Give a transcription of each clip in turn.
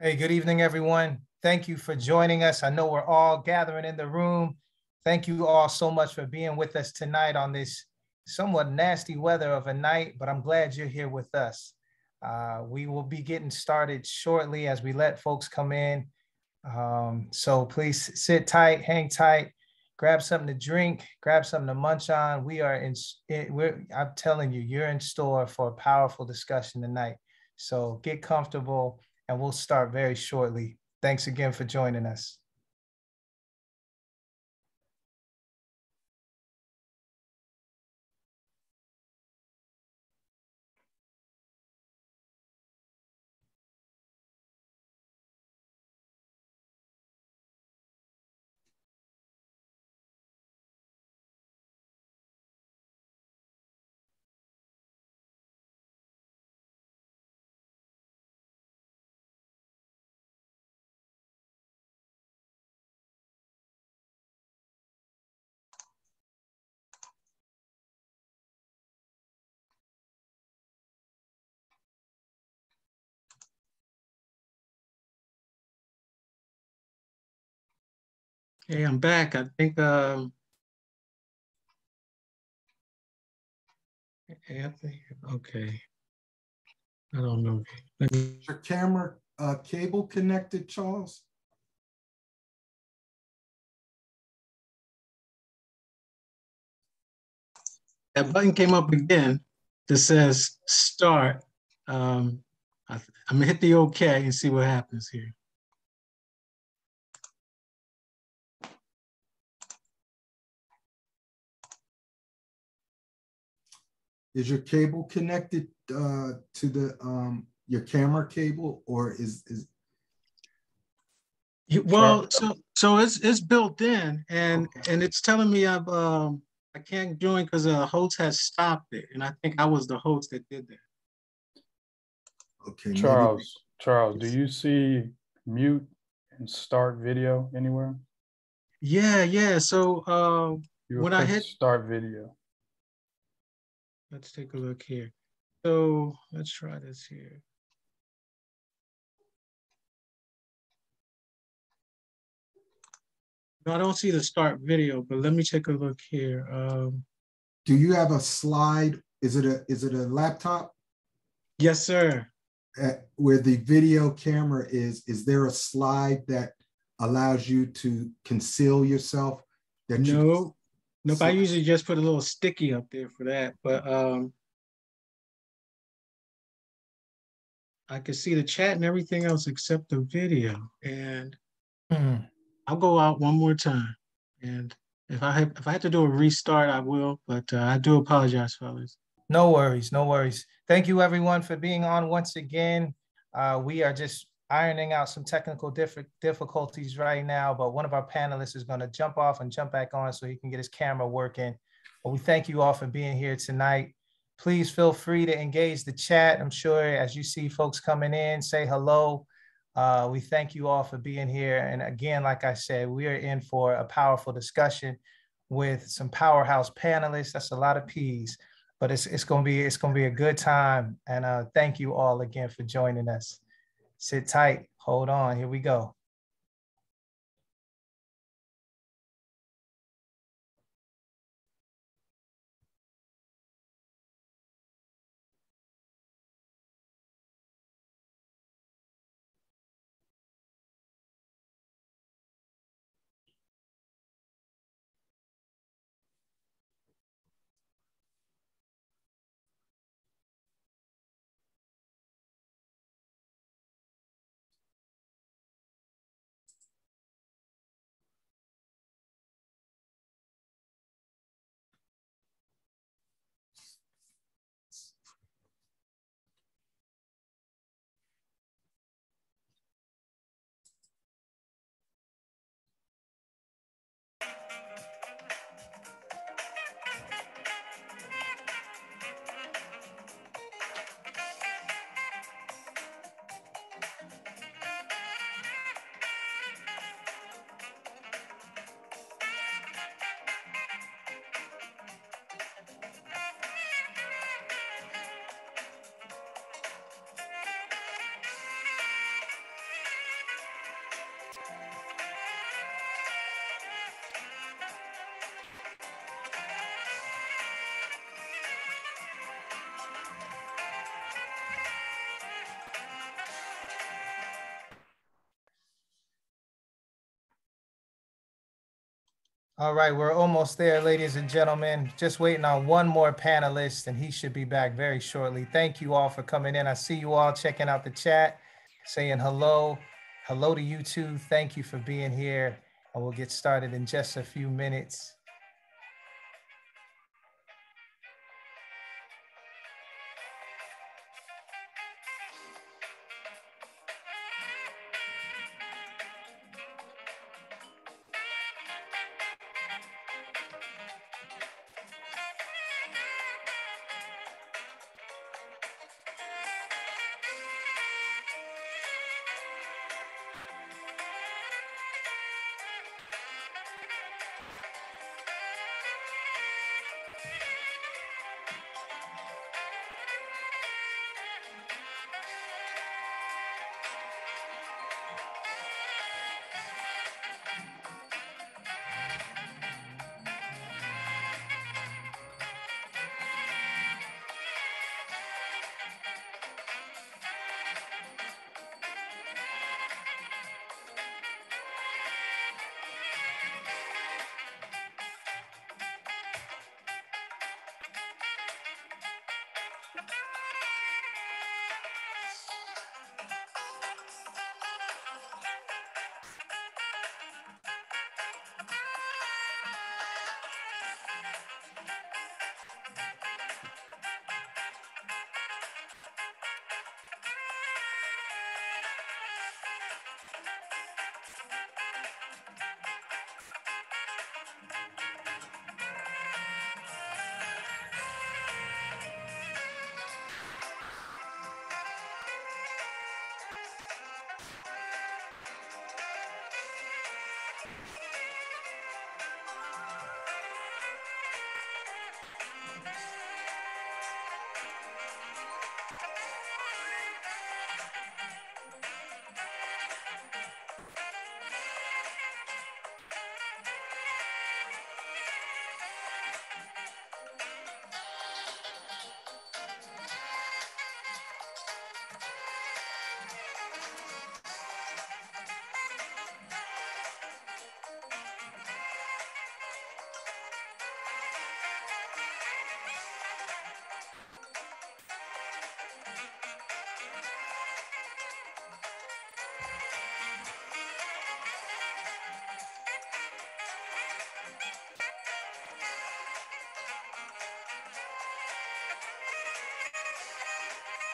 Hey, good evening, everyone. Thank you for joining us. I know we're all gathering in the room. Thank you all so much for being with us tonight on this somewhat nasty weather of a night, but I'm glad you're here with us. Uh, we will be getting started shortly as we let folks come in. Um, so please sit tight, hang tight, grab something to drink, grab something to munch on. We are in, we're, I'm telling you, you're in store for a powerful discussion tonight. So get comfortable and we'll start very shortly. Thanks again for joining us. Hey, I'm back. I think um Anthony, okay. I don't know. Let me Your camera uh, cable connected, Charles? that button came up again that says start. Um, I, I'm gonna hit the okay and see what happens here. Is your cable connected uh, to the um, your camera cable, or is is You- Well, so so it's it's built in and Okay. and it's telling me I've um I can't join because the host has stopped it. And I think I was the host that did that. okay? maybe- Charles, Charles, do you see mute and start video anywhere? Yeah, yeah. So um You When I hit- start video. Let's take a look here. So let's try this here. No, I don't see the start video, but let me take a look here. Um, Do you have a slide? Is it a is it a laptop yes, sir. uh, where the video camera is? Is there a slide that allows you to conceal yourself? That you No, nope. I usually just put a little sticky up there for that, but um, I can see the chat and everything else except the video. And Hmm. I'll go out one more time. And if I have, if I have to do a restart, I will. But uh, I do apologize, fellas. No worries, no worries. Thank you everyone for being on once again. Uh, we are just ironing out some technical diff- difficulties right now, but one of our panelists is going to jump off and jump back on so he can get his camera working. But we thank you all for being here tonight. Please feel free to engage the chat. I'm sure as you see folks coming in, say hello. Uh, we thank you all for being here. And again, like I said, we are in for a powerful discussion with some powerhouse panelists. That's a lot of P's but it's it's gonna be it's gonna be a good time. And uh, thank you all again for joining us. Sit tight, hold on. Here we go. All right, we're almost there, ladies and gentlemen. Just waiting on one more panelist, and he should be back very shortly. Thank you all for coming in. I see you all checking out the chat, saying hello. Hello to you too. Thank you for being here, and we'll get started in just a few minutes.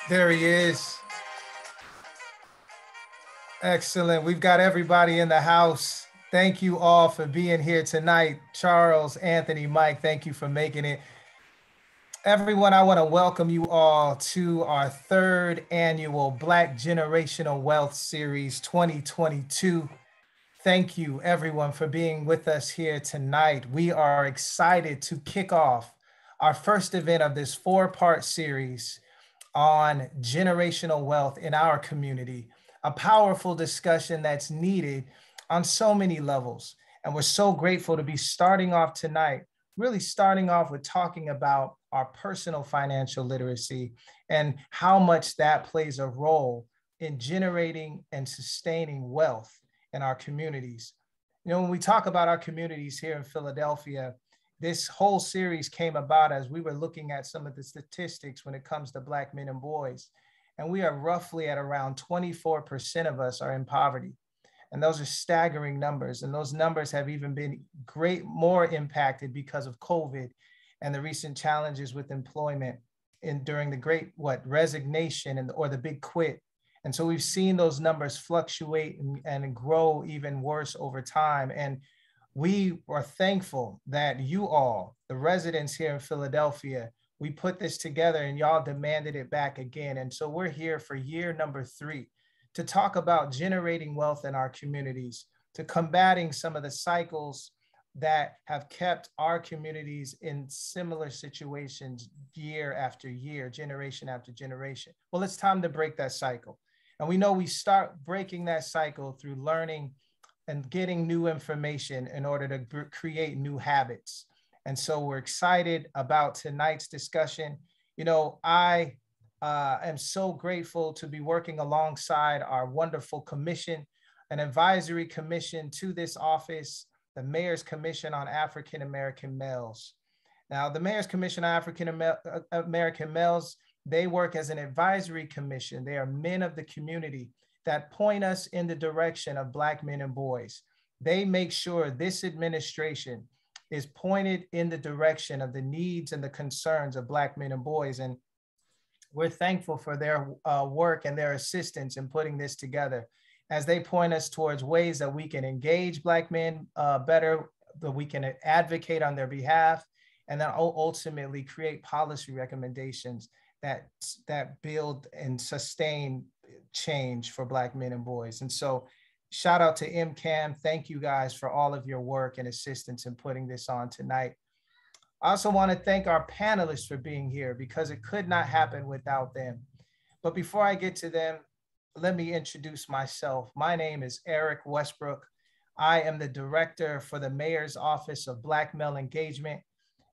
There he is. Excellent. We've got everybody in the house. Thank you all for being here tonight. Charles, Anthony, Mike, thank you for making it. Everyone, I want to welcome you all to our third annual Black Generational Wealth Series 2022. Thank you, everyone, for being with us here tonight. We are excited to kick off our first event of this four part series on generational wealth in our community, a powerful discussion that's needed on so many levels. And we're so grateful to be starting off tonight, really starting off with talking about our personal financial literacy and how much that plays a role in generating and sustaining wealth in our communities. You know, when we talk about our communities here in Philadelphia, this whole series came about as we were looking at some of the statistics when it comes to Black men and boys. And we are roughly at around 24% of us are in poverty. And those are staggering numbers. And those numbers have even been great, more impacted because of COVID and the recent challenges with employment in during the great what resignation and or the big quit. And so we've seen those numbers fluctuate and, and grow even worse over time. And we are thankful that you all, the residents here in Philadelphia, we put this together and y'all demanded it back again. And so we're here for year number three to talk about generating wealth in our communities, to combating some of the cycles that have kept our communities in similar situations year after year, generation after generation. Well, it's time to break that cycle. And we know we start breaking that cycle through learning and getting new information in order to create new habits. And so we're excited about tonight's discussion. You know, I uh, am so grateful to be working alongside our wonderful commission, an advisory commission to this office the Mayor's Commission on African American Males. Now, the Mayor's Commission on African uh, American Males, they work as an advisory commission. They are men of the community that point us in the direction of Black men and boys. They make sure this administration is pointed in the direction of the needs and the concerns of Black men and boys. And we're thankful for their uh, work and their assistance in putting this together as they point us towards ways that we can engage Black men uh, better, that we can advocate on their behalf, and then ultimately create policy recommendations that, that build and sustain change for Black men and boys. And so shout out to MCAM. Thank you guys for all of your work and assistance in putting this on tonight. I also want to thank our panelists for being here because it could not happen without them. But before I get to them, let me introduce myself. My name is Eric Westbrook. I am the director for the Mayor's Office of Black Male Engagement,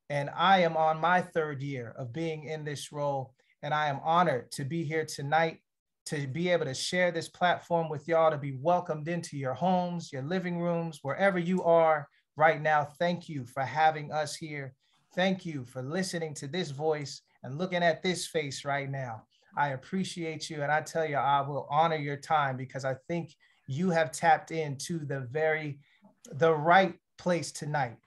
and I am on my third year of being in this role. And I am honored to be here tonight to be able to share this platform with y'all, to be welcomed into your homes, your living rooms, wherever you are right now. Thank you for having us here Thank you for listening to this voice and looking at this face right now. I appreciate you. And I tell you, I will honor your time because I think you have tapped into the very, the right place tonight.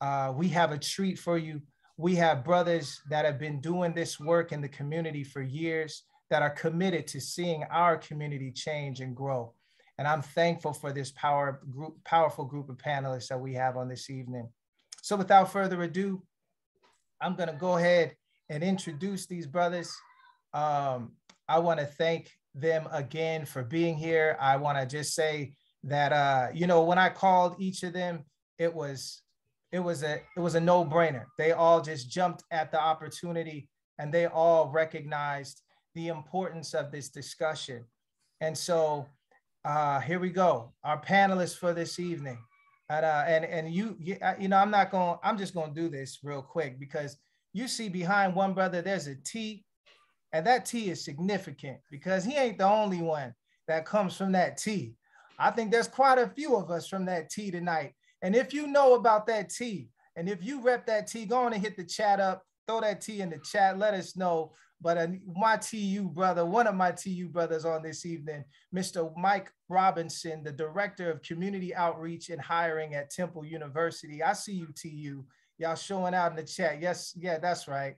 Uh, we have a treat for you. We have brothers that have been doing this work in the community for years that are committed to seeing our community change and grow. And I'm thankful for this power group, powerful group of panelists that we have on this evening. So without further ado, I'm going to go ahead and introduce these brothers. Um, I want to thank them again for being here. I want to just say that uh, you know when I called each of them, it was it was a it was a no brainer. They all just jumped at the opportunity and they all recognized the importance of this discussion. And so uh, here we go, our panelists for this evening. And uh, and and you, you uh, know, I'm not going. I'm just going to do this real quick because you see behind one brother there's a T, and that T is significant because he ain't the only one that comes from that T. I think there's quite a few of us from that T tonight. And if you know about that T, and if you rep that T, go on and hit the chat up, throw that T in the chat, let us know but my TU brother, one of my TU brothers on this evening, Mr. Mike Robinson, the Director of Community Outreach and Hiring at Temple University. I see you, TU. Y'all showing out in the chat. Yes, yeah, that's right.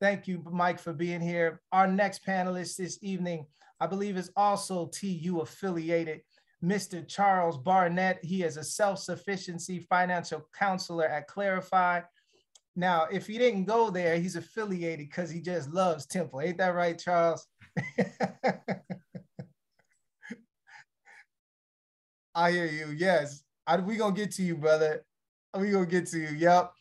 Thank you, Mike, for being here. Our next panelist this evening, I believe, is also TU affiliated. Mr. Charles Barnett. He is a self-sufficiency financial counselor at Clarifi now, if he didn't go there, he's affiliated because he just loves Temple. Ain't that right, Charles? I hear you. Yes. We gonna get to you, brother. We gonna get to you. Yep.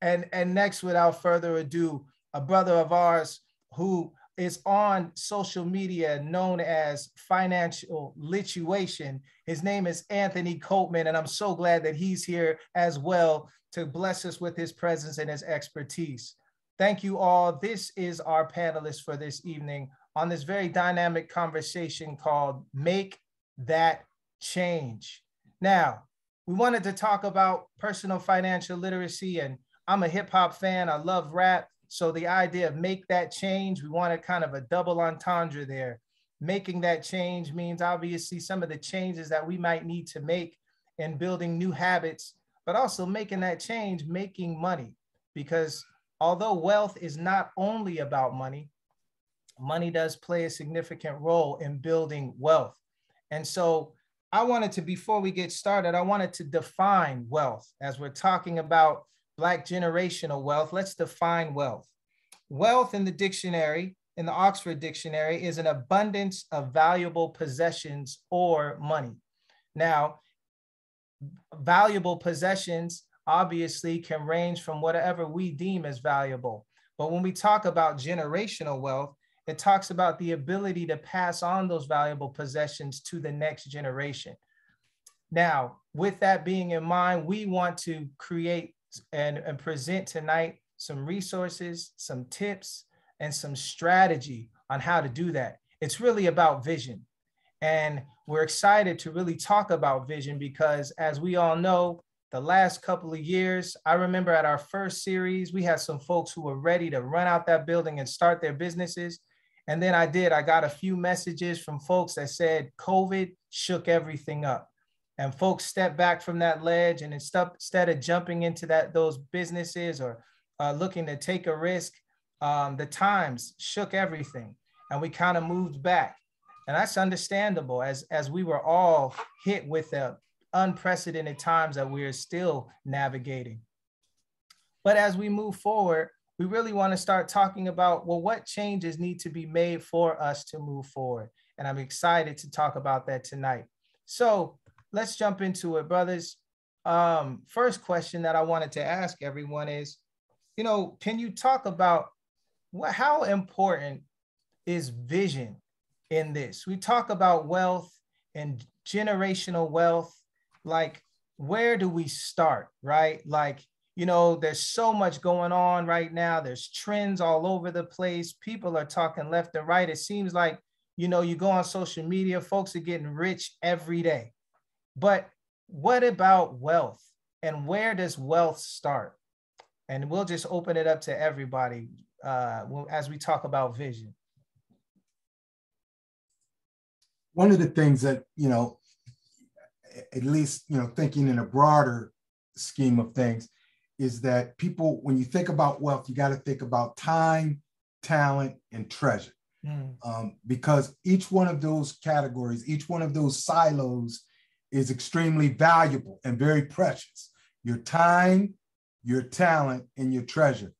And and next, without further ado, a brother of ours who is on social media known as Financial Lituation. His name is Anthony Copeman, and I'm so glad that he's here as well to bless us with his presence and his expertise. Thank you all. This is our panelist for this evening on this very dynamic conversation called Make That Change. Now, we wanted to talk about personal financial literacy, and I'm a hip hop fan. I love rap. So the idea of make that change, we wanted kind of a double entendre there. Making that change means obviously some of the changes that we might need to make in building new habits but also making that change, making money. Because although wealth is not only about money, money does play a significant role in building wealth. And so I wanted to, before we get started, I wanted to define wealth. As we're talking about Black generational wealth, let's define wealth. Wealth in the dictionary, in the Oxford Dictionary, is an abundance of valuable possessions or money. Now, valuable possessions obviously can range from whatever we deem as valuable. But when we talk about generational wealth, it talks about the ability to pass on those valuable possessions to the next generation. Now, with that being in mind, we want to create and, and present tonight some resources, some tips, and some strategy on how to do that. It's really about vision. And we're excited to really talk about vision because, as we all know, the last couple of years. I remember at our first series, we had some folks who were ready to run out that building and start their businesses. And then I did, I got a few messages from folks that said COVID shook everything up. And folks stepped back from that ledge and instead of jumping into that those businesses or uh, looking to take a risk, um, the times shook everything. And we kind of moved back. And that's understandable as, as we were all hit with the unprecedented times that we are still navigating. But as we move forward, we really want to start talking about, well, what changes need to be made for us to move forward? And I'm excited to talk about that tonight. So let's jump into it, brothers. Um, first question that I wanted to ask everyone is, you know, can you talk about what, how important is vision in this? We talk about wealth and generational wealth. Like, where do we start, right? Like, you know, there's so much going on right now. There's trends all over the place. People are talking left and right. It seems like, you know, you go on social media, folks are getting rich every day. But what about wealth? And where does wealth start? And we'll just open it up to everybody uh, as we talk about vision. One of the things that, you know, at least, you know, thinking in a broader scheme of things, is that people, when you think about wealth, you got to think about time, talent, and treasure. Mm. Um, because each one of those categories, each one of those silos is extremely valuable and very precious. Your time, your talent, and your treasure.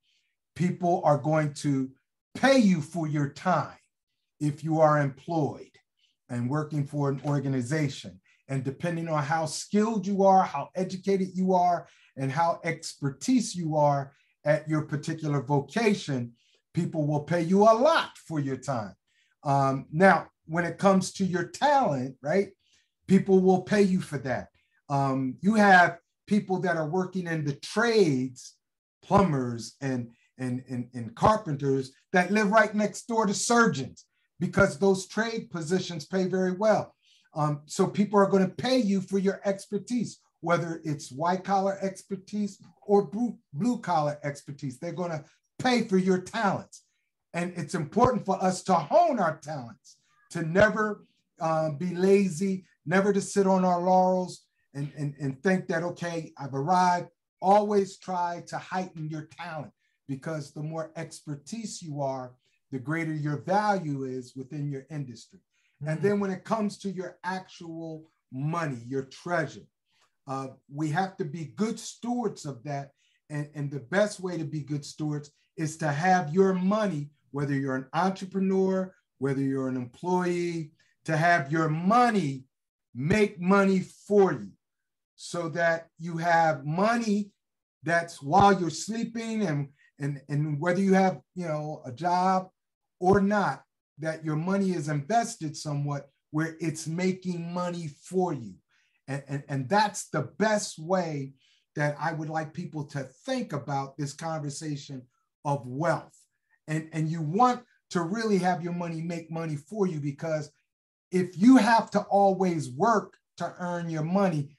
People are going to pay you for your time if you are employed and working for an organization. And depending on how skilled you are, how educated you are, and how expertise you are at your particular vocation, people will pay you a lot for your time. Um, now, when it comes to your talent, right, people will pay you for that. Um, you have people that are working in the trades, plumbers and, and, and, and carpenters that live right next door to surgeons because those trade positions pay very well. Um, so people are going to pay you for your expertise whether it's white collar expertise or blue collar expertise. They're going to pay for your talents. And it's important for us to hone our talents, to never uh, be lazy, never to sit on our laurels and, and, and think that, okay, I've arrived. Always try to heighten your talent because the more expertise you are, the greater your value is within your industry. Mm-hmm. And then when it comes to your actual money, your treasure, uh, we have to be good stewards of that. And, and the best way to be good stewards is to have your money, whether you're an entrepreneur, whether you're an employee, to have your money make money for you so that you have money that's while you're sleeping and, and, and whether you have you know a job or not that your money is invested somewhat where it's making money for you and, and, and that's the best way that I would like people to think about this conversation of wealth. And, and you want to really have your money make money for you because if you have to always work to earn your money,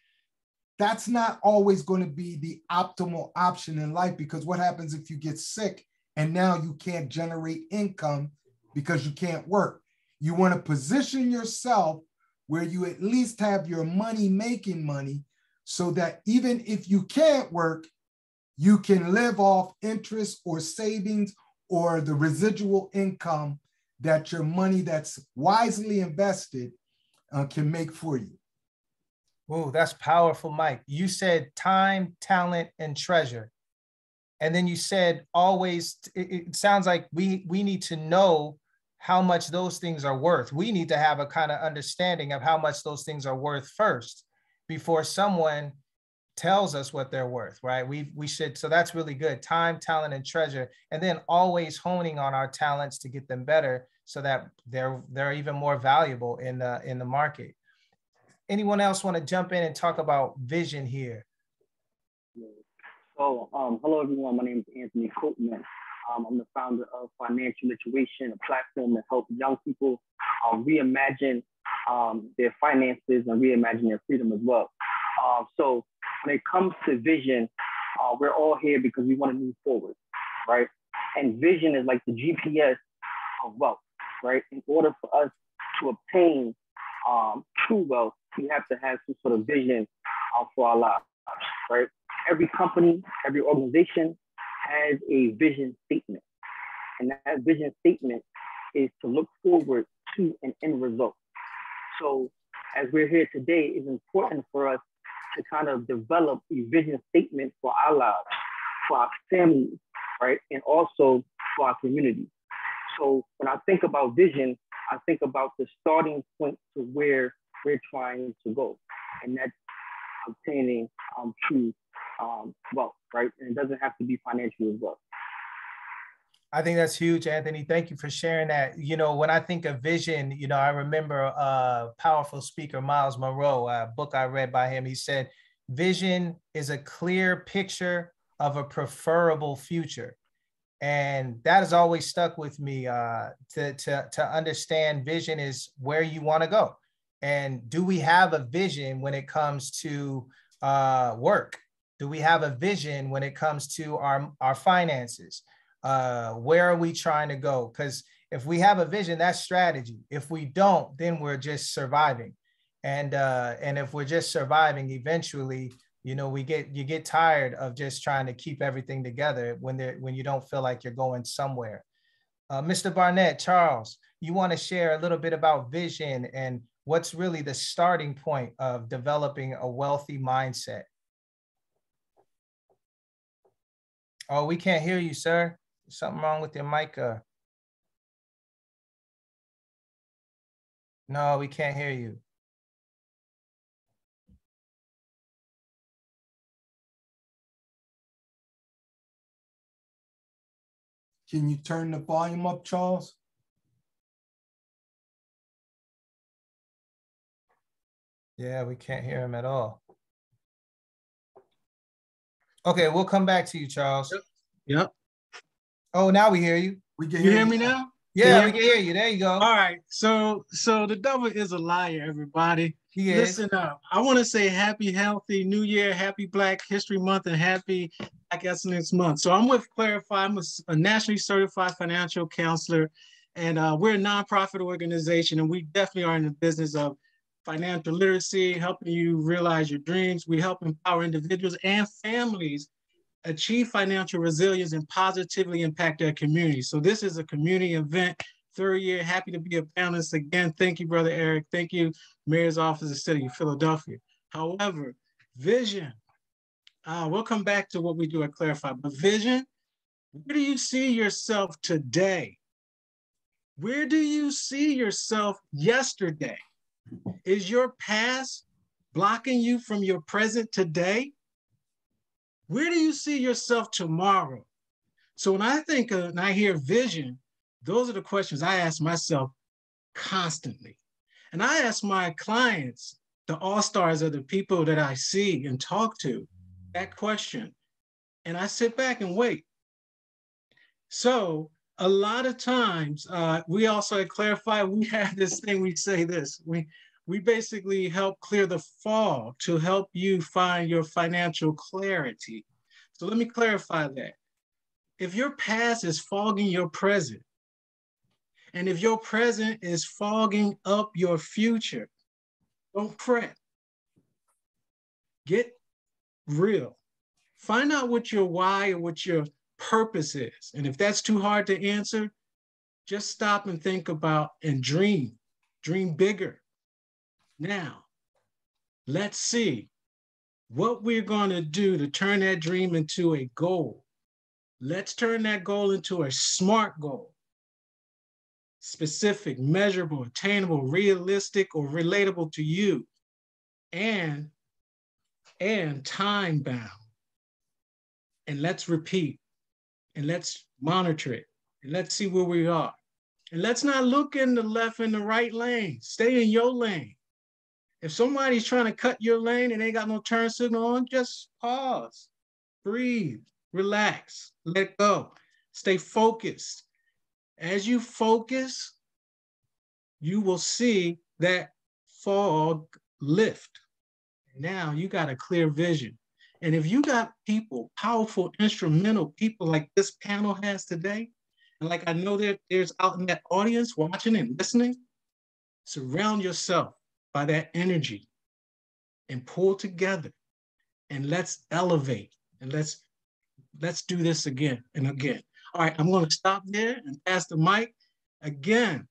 that's not always going to be the optimal option in life because what happens if you get sick and now you can't generate income because you can't work? You want to position yourself where you at least have your money making money so that even if you can't work, you can live off interest or savings or the residual income that your money that's wisely invested uh, can make for you. Oh, that's powerful, Mike. You said time, talent, and treasure. And then you said always, it, it sounds like we, we need to know how much those things are worth. We need to have a kind of understanding of how much those things are worth first before someone tells us what they're worth, right? We we should so that's really good. Time, talent and treasure and then always honing on our talents to get them better so that they're they're even more valuable in the in the market. Anyone else want to jump in and talk about vision here? So, um, hello everyone. My name is Anthony Copeman. Um, I'm the founder of Financial Lituation, a platform that helps young people uh, reimagine um, their finances and reimagine their freedom as well. Uh, so when it comes to vision, uh, we're all here because we want to move forward, right? And vision is like the GPS of wealth, right? In order for us to obtain um, true wealth, we have to have some sort of vision uh, for our lives, right? Every company, every organization has a vision statement. And that vision statement is to look forward to an end result. So as we're here today, it's important for us to kind of develop a vision statement for our lives, for our families, right? And also for our community. So when I think about vision, I think about the starting point to where we're trying to go. And that's obtaining um, true um, wealth, right? And it doesn't have to be financial as well. I think that's huge, Anthony. Thank you for sharing that. You know, when I think of vision, you know, I remember a powerful speaker, Myles Munroe, a book I read by him. He said, Vision is a clear picture of a preferable future. And that has always stuck with me uh, to, to, to understand vision is where you want to go. And do we have a vision when it comes to uh, work? Do we have a vision when it comes to our, our finances? uh, where are we trying to go? Because if we have a vision, that's strategy. If we don't, then we're just surviving. And uh, and if we're just surviving, eventually, you know, we get you get tired of just trying to keep everything together when there when you don't feel like you're going somewhere. Uh, Mr. Barnett, Charles, you want to share a little bit about vision and what's really the starting point of developing a wealthy mindset? Oh, we can't hear you, sir. Something wrong with your mic? Uh... No, we can't hear you. Can you turn the volume up, Charles? Yeah, we can't hear him at all. Okay, we'll come back to you, Charles. Yep. yep. Oh, now we hear you. We can You hear hear me now? Yeah, Yeah. we can hear you. There you go. All right. So so the devil is a liar, everybody. He is. Listen up. I want to say happy, healthy New Year, happy Black History Month, and happy Black Excellence Month. So I'm with Clarifi. I'm a nationally certified financial counselor, and uh, we're a nonprofit organization, and we definitely are in the business of financial literacy, helping you realize your dreams. We help empower individuals and families achieve financial resilience and positively impact their community. So this is a community event. Third year, happy to be a panelist again. Thank you, Brother Eric. Thank you, Mayor's Office of the City of Philadelphia. However, vision, uh, we'll come back to what we do at Clarifi, but vision, where do you see yourself today? Where do you see yourself yesterday? Is your past blocking you from your present today? Where do you see yourself tomorrow? So when I think of, and I hear vision, those are the questions I ask myself constantly. And I ask my clients, the all-stars of the people that I see and talk to, that question. And I sit back and wait. So a lot of times, uh, we also Clarifi, we have this thing, we say this, we, we basically help clear the fog to help you find your financial clarity. So let me clarify that. If your past is fogging your present, and if your present is fogging up your future, don't fret. Get real. Find out what your why or what your purpose is. And if that's too hard to answer, just stop and think about and dream. Dream bigger. Now, let's see what we're going to do to turn that dream into a goal. Let's turn that goal into a SMART goal specific, measurable, attainable, realistic, or relatable to you, and, and time bound. And let's repeat and let's monitor it and let's see where we are. And let's not look in the left and the right lane. Stay in your lane. If somebody's trying to cut your lane and they got no turn signal on, just pause, breathe, relax, let go, stay focused. As you focus, you will see that fog lift. Now you got a clear vision. And if you got people, powerful, instrumental people like this panel has today, and like I know that there's out in that audience watching and listening, surround yourself by that energy and pull together and let's elevate and let's let's do this again and again. All right, I'm going to stop there and pass the mic. Again,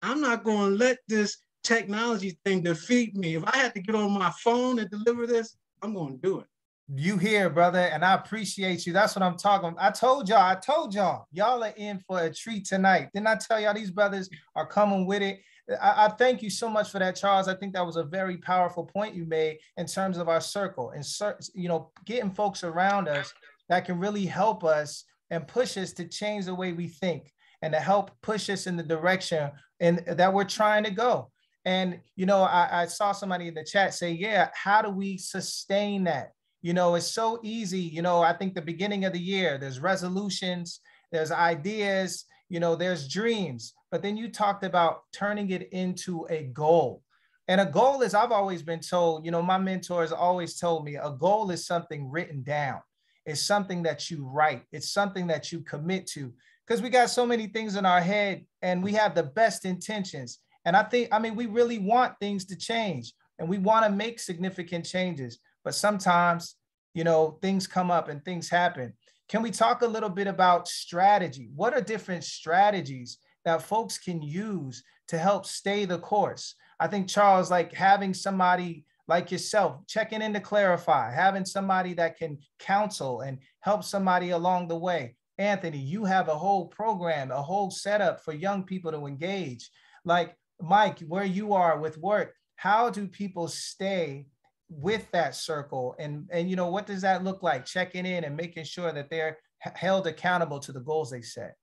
I'm not going to let this technology thing defeat me. If I had to get on my phone and deliver this, I'm going to do it. You here, brother, and I appreciate you. That's what I'm talking. I told y'all, I told y'all, y'all are in for a treat tonight. Didn't I tell y'all these brothers are coming with it? I, I, thank you so much for that, Charles. I think that was a very powerful point you made in terms of our circle and you know getting folks around us that can really help us and push us to change the way we think and to help push us in the direction and that we're trying to go. And you know, I, I saw somebody in the chat say, "Yeah, how do we sustain that?" You know, it's so easy. You know, I think the beginning of the year, there's resolutions, there's ideas, you know, there's dreams. But then you talked about turning it into a goal. And a goal is, I've always been told, you know, my mentors always told me a goal is something written down. It's something that you write. It's something that you commit to. Because we got so many things in our head and we have the best intentions. And I think, I mean, we really want things to change and we want to make significant changes. But sometimes, you know, things come up and things happen. Can we talk a little bit about strategy? What are different strategies that folks can use to help stay the course? I think, Charles, like having somebody like yourself checking in to clarify, having somebody that can counsel and help somebody along the way. Anthony, you have a whole program, a whole setup for young people to engage. Like Mike, where you are with work, how do people stay with that circle and and you know what does that look like? Checking in and making sure that they're held accountable to the goals they set.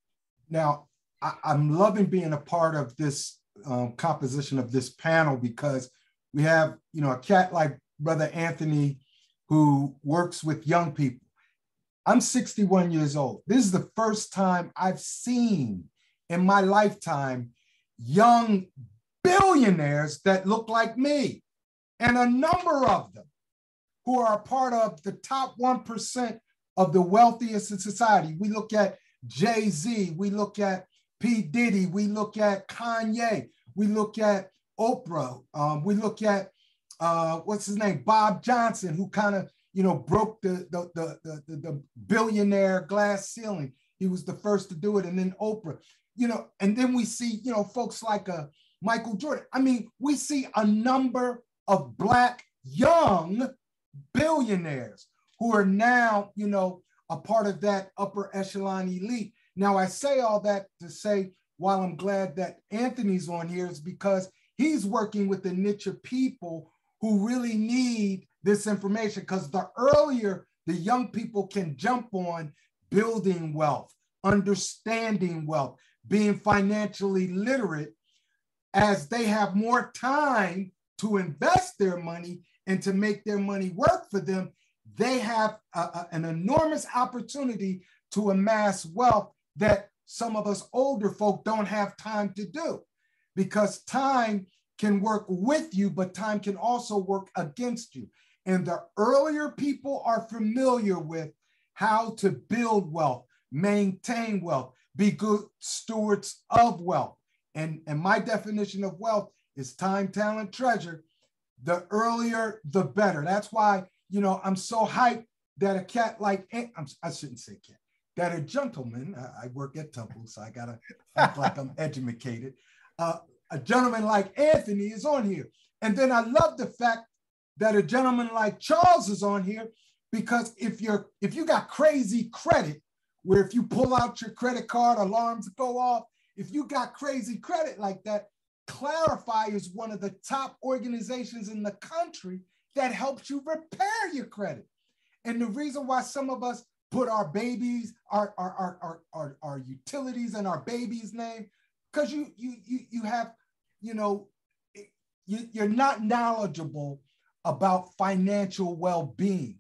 Now I, am loving being a part of this um, composition of this panel because we have you know a cat like brother anthony who works with young people. I'm 61 years old. This is the first time i've seen in my lifetime young billionaires that look like me and a number of them who are part of the top 1% of the wealthiest in society. We look at Jay Z, we look at P. Diddy, we look at Kanye, we look at Oprah, um, we look at uh, what's his name, Bob Johnson, who kind of you know broke the the, the the the billionaire glass ceiling. He was the first to do it, and then Oprah, you know, and then we see you know folks like a uh, Michael Jordan. I mean, we see a number of Black young billionaires who are now, you know, a part of that upper echelon elite. Now, I say all that to say, while I'm glad that Anthony's on here, is because he's working with a niche of people who really need this information. Because the earlier the young people can jump on building wealth, understanding wealth, being financially literate, as they have more time to invest their money and to make their money work for them, they have a, a, an enormous opportunity to amass wealth that some of us older folk don't have time to do because time can work with you, but time can also work against you. And the earlier people are familiar with how to build wealth, maintain wealth, be good stewards of wealth. And, and my definition of wealth is time, talent, treasure. The earlier, the better. That's why, you know, I'm so hyped that a cat like, I'm, I shouldn't say cat, that a gentleman, I, work at Temple, so I gotta act like I'm educated. Uh, a gentleman like Anthony is on here. And then I love the fact that a gentleman like Charles is on here because if you're if you got crazy credit, where if you pull out your credit card, alarms go off, if you got crazy credit like that, Clarifi is one of the top organizations in the country that helps you repair your credit. And the reason why some of us put our babies, our, our, our, our, our, our utilities and our baby's name, because you, you, you, you have, you know, you, you're not knowledgeable about financial well-being.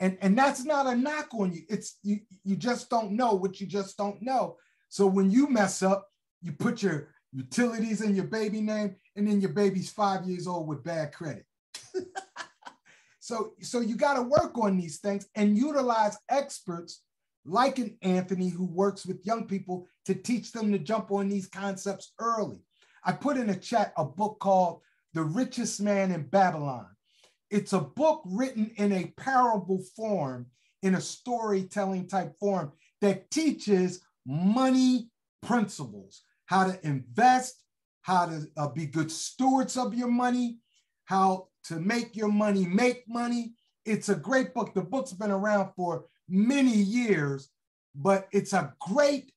And, and that's not a knock on you. It's you, you just don't know what you just don't know. So when you mess up, you put your utilities in your baby name, and then your baby's five years old with bad credit. so So, you got to work on these things and utilize experts like an Anthony who works with young people to teach them to jump on these concepts early. I put in a chat a book called The Richest Man in Babylon. It's a book written in a parable form, in a storytelling type form that teaches money principles, how to invest, how to uh, be good stewards of your money, how to make your money make money. It's a great book. The book's been around for many years, but it's a great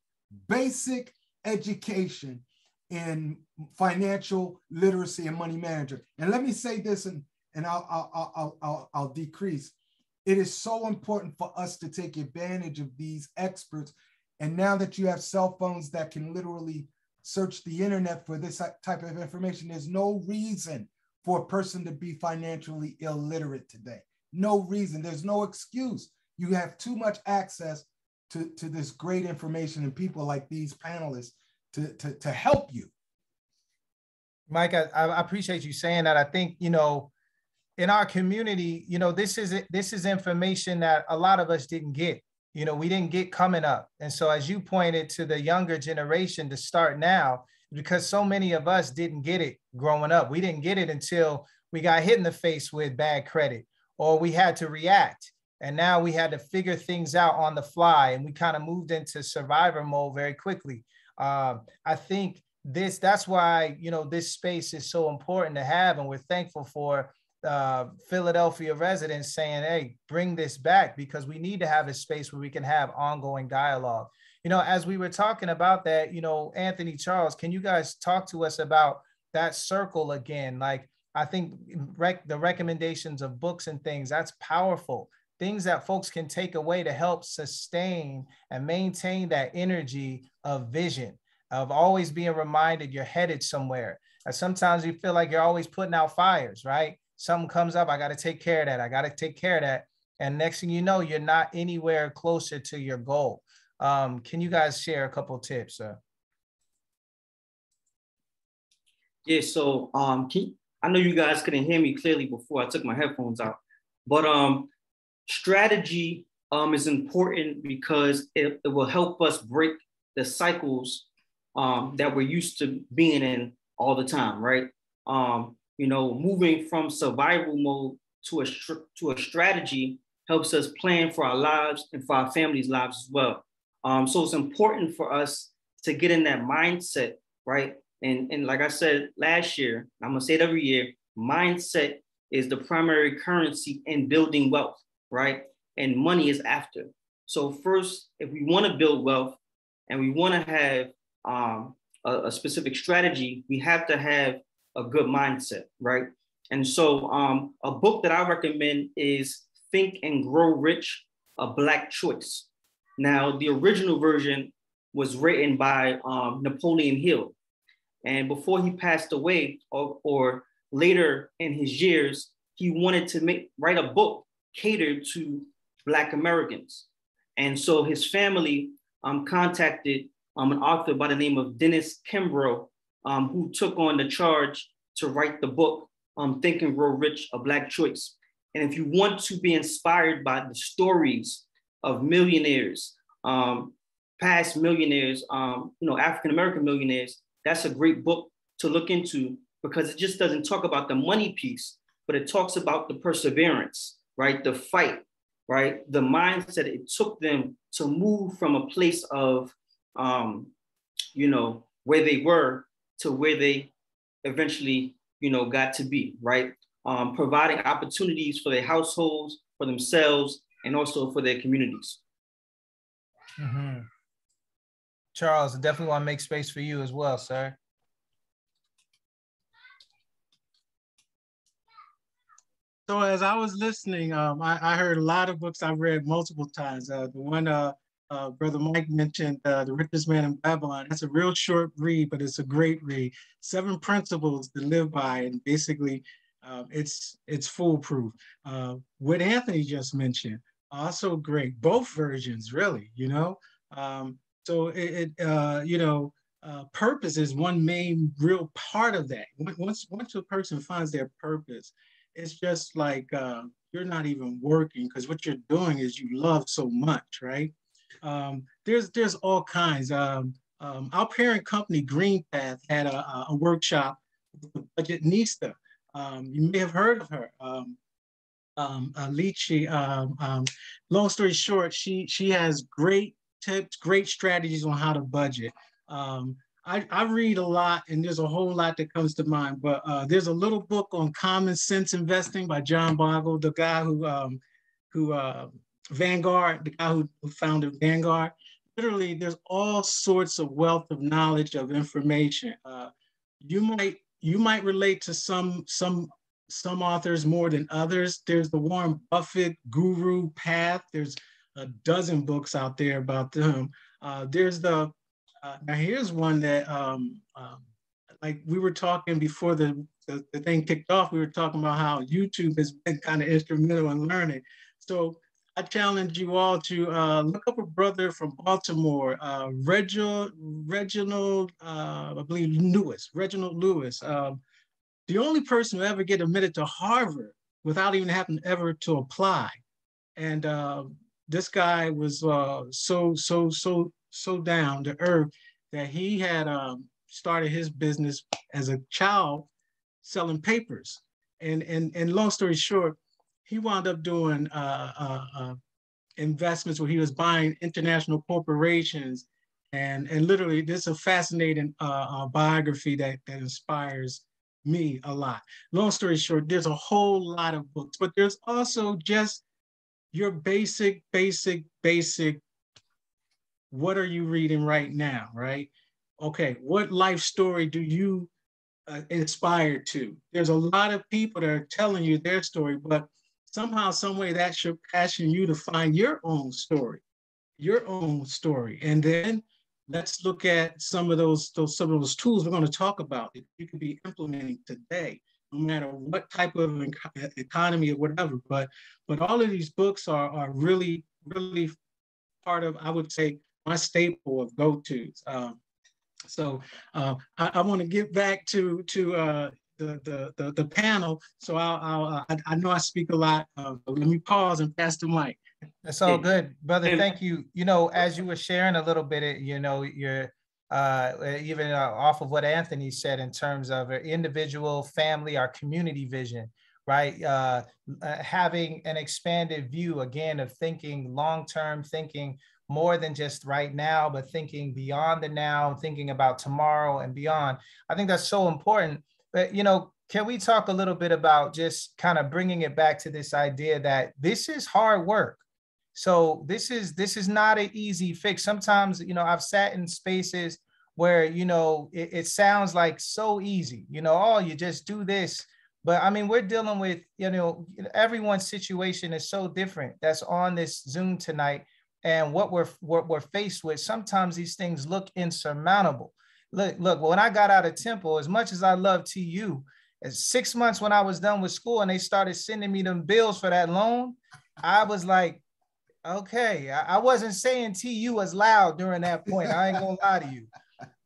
basic education in financial literacy and money management. And let me say this, and, and I'll, I'll, I'll, I'll, I'll decrease. It is so important for us to take advantage of these experts. And now that you have cell phones that can literally search the internet for this type of information, there's no reason for a person to be financially illiterate today. No reason. There's no excuse. You have too much access to, to this great information and people like these panelists to, to, to help you. Mike, I, I appreciate you saying that. I think, you know, in our community, you know, this is this is information that a lot of us didn't get. You know, we didn't get coming up. And so as you pointed to the younger generation to start now, because so many of us didn't get it growing up. We didn't get it until we got hit in the face with bad credit or we had to react. And now we had to figure things out on the fly and we kind of moved into survivor mode very quickly. Um, I think this, that's why, you know, this space is so important to have. And we're thankful for uh, Philadelphia residents saying, hey, bring this back because we need to have a space where we can have ongoing dialogue you know, as we were talking about that, you know, Anthony Charles, can you guys talk to us about that circle again? Like, I think rec- the recommendations of books and things, that's powerful. Things that folks can take away to help sustain and maintain that energy of vision, of always being reminded you're headed somewhere. And sometimes you feel like you're always putting out fires, right? Something comes up, I got to take care of that. I got to take care of that. And next thing you know, you're not anywhere closer to your goal. Um, can you guys share a couple tips? Yeah, so um, I know you guys couldn't hear me clearly before I took my headphones out, but um, strategy um, is important because it, it will help us break the cycles um, that we're used to being in all the time, right? Um, you know, moving from survival mode to a to a strategy helps us plan for our lives and for our families' lives as well. Um, so it's important for us to get in that mindset, right? And, and like I said last year, I'm gonna say it every year, mindset is the primary currency in building wealth, right? And money is after. So first, if we wanna build wealth and we wanna have um, a, a, specific strategy, we have to have a good mindset, right? And so um, a book that I recommend is Think and Grow Rich, A Black Choice. Now, the original version was written by um, Napoleon Hill. And before he passed away, or, or, later in his years, he wanted to make write a book catered to Black Americans. And so his family um, contacted um, an author by the name of Dennis Kimbro, um, who took on the charge to write the book, um, Think and Grow Rich, A Black Choice. And if you want to be inspired by the stories of millionaires, um, past millionaires, um, you know, African American millionaires, that's a great book to look into because it just doesn't talk about the money piece, but it talks about the perseverance, right? The fight, right? The mindset it took them to move from a place of, um, you know, where they were to where they eventually, you know, got to be, right? Um, providing opportunities for their households, for themselves, and also for their communities. Mm-hmm. Charles, I definitely want to make space for you as well, sir. So as I was listening, um, I, I, heard a lot of books I've read multiple times. Uh, the one uh, uh, Brother Mike mentioned, uh, The Richest Man in Babylon, that's a real short read, but it's a great read. Seven principles to live by, and basically um, it's, it's foolproof. Uh, what Anthony just mentioned, also great. Both versions, really, you know? Um, so it, it uh, you know, uh, purpose is one main real part of that. Once, once a person finds their purpose, it's just like, uh, you're not even working because what you're doing is you love so much, right? Um, there's there's all kinds. Um, um, our parent company, GreenPath, had a, a workshop with Budgetnista. Um, you may have heard of her. Um, um, uh, um, um, long story short, she she has great tips, great strategies on how to budget. Um, I, I read a lot and there's a whole lot that comes to mind, but uh, there's a little book on common sense investing by John Bogle, the guy who, um, who uh, Vanguard, the guy who, who founded Vanguard. Literally, there's all sorts of wealth of knowledge of information. Uh, you might you might relate to some some some authors more than others. There's the Warren Buffett Guru Path. There's a dozen books out there about them. Uh, there's the uh, now here's one that um, um, like we were talking before the, the, the thing kicked off. We were talking about how YouTube has been kind of instrumental in learning. So I challenge you all to uh, look up a brother from Baltimore, uh, Reginald, Reginald uh, I believe Lewis, Reginald Lewis. Um, the only person who ever get admitted to Harvard without even having ever to apply. And uh, this guy was uh, so, so, so so down to earth that he had um, started his business as a child selling papers. And, and, and long story short, he wound up doing uh, uh, uh, investments where he was buying international corporations. And, and literally, this is a fascinating biography that, that inspires me a lot. Long story short, there's a whole lot of books, but there's also just your basic, basic, basic what are you reading right now, right? Okay, what life story do you uh, inspire to? There's a lot of people that are telling you their story, but somehow, some way that should passion you to find your own story, your own story. And then let's look at some of those, those some of those tools we're going to talk about that you could be implementing today no matter what type of economy or whatever. But but all of these books are, are really, really part of, I would say, my staple of go-tos. Um, so uh, I, I want to get back to to uh, the, the, the the panel. So I'll, I'll uh, I, I, know I speak a lot. Uh, let me pause and pass the mic. That's all good, brother. Thank you. You know, as you were sharing a little bit, you know, you're uh, even uh, off of what Anthony said in terms of our individual, family, our community vision, right? Uh, uh, having an expanded view again of thinking long term, thinking more than just right now, but thinking beyond the now, thinking about tomorrow and beyond. I think that's so important. But, you know, can we talk a little bit about just kind of bringing it back to this idea that this is hard work? So this is this is not an easy fix. Sometimes, you know, I've sat in spaces where, you know, it, it sounds like so easy, you know, oh, you just do this. But I mean, we're dealing with, you know, everyone's situation is so different that's on this Zoom tonight and what we're what we're faced with sometimes these things look insurmountable look look when i got out of temple as much as i love tu as six months when i was done with school and they started sending me them bills for that loan i was like okay i, I wasn't saying tu as loud during that point i ain't gonna lie to you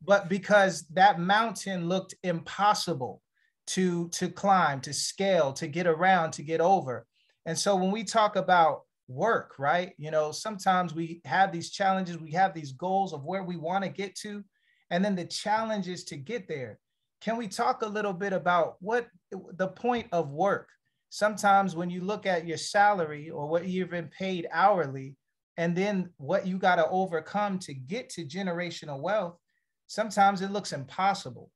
but because that mountain looked impossible to to climb to scale to get around to get over and so when we talk about work, right? You know, sometimes we have these challenges, we have these goals of where we want to get to, and then the challenges to get there. Can we talk a little bit about what the point of work? Sometimes when you look at your salary or what you've been paid hourly, and then what you got to overcome to get to generational wealth, sometimes it looks impossible.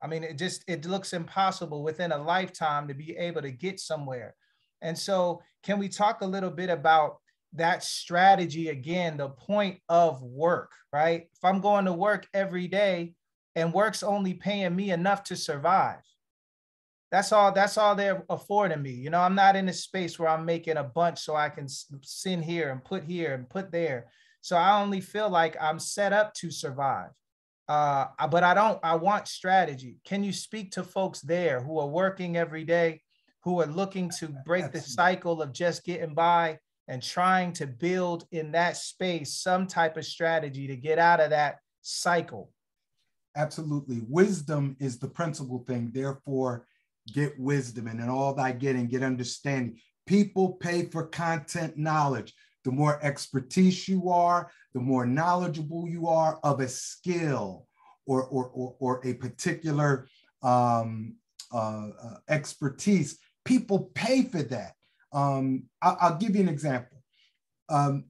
I mean, it just it looks impossible within a lifetime to be able to get somewhere. And so, can we talk a little bit about that strategy again, the point of work, right? If I'm going to work every day and work's only paying me enough to survive, that's all that's all they're affording me. You know i'm not in a space where i'm making a bunch so i can send here and put here and put there. So i only feel like i'm set up to survive. Uh, but i don't i want strategy. Can you speak to folks there who are working every day who are looking to break the cycle of just getting by and trying to build in that space some type of strategy to get out of that cycle. Absolutely. Wisdom is the principal thing. Therefore, get wisdom and in all thy getting, get understanding. People pay for content knowledge. The more expertise you are, the more knowledgeable you are of a skill or, or, or, or a particular um, uh, uh, expertise, people pay for that. Um, I'll, I'll, give you an example. Um,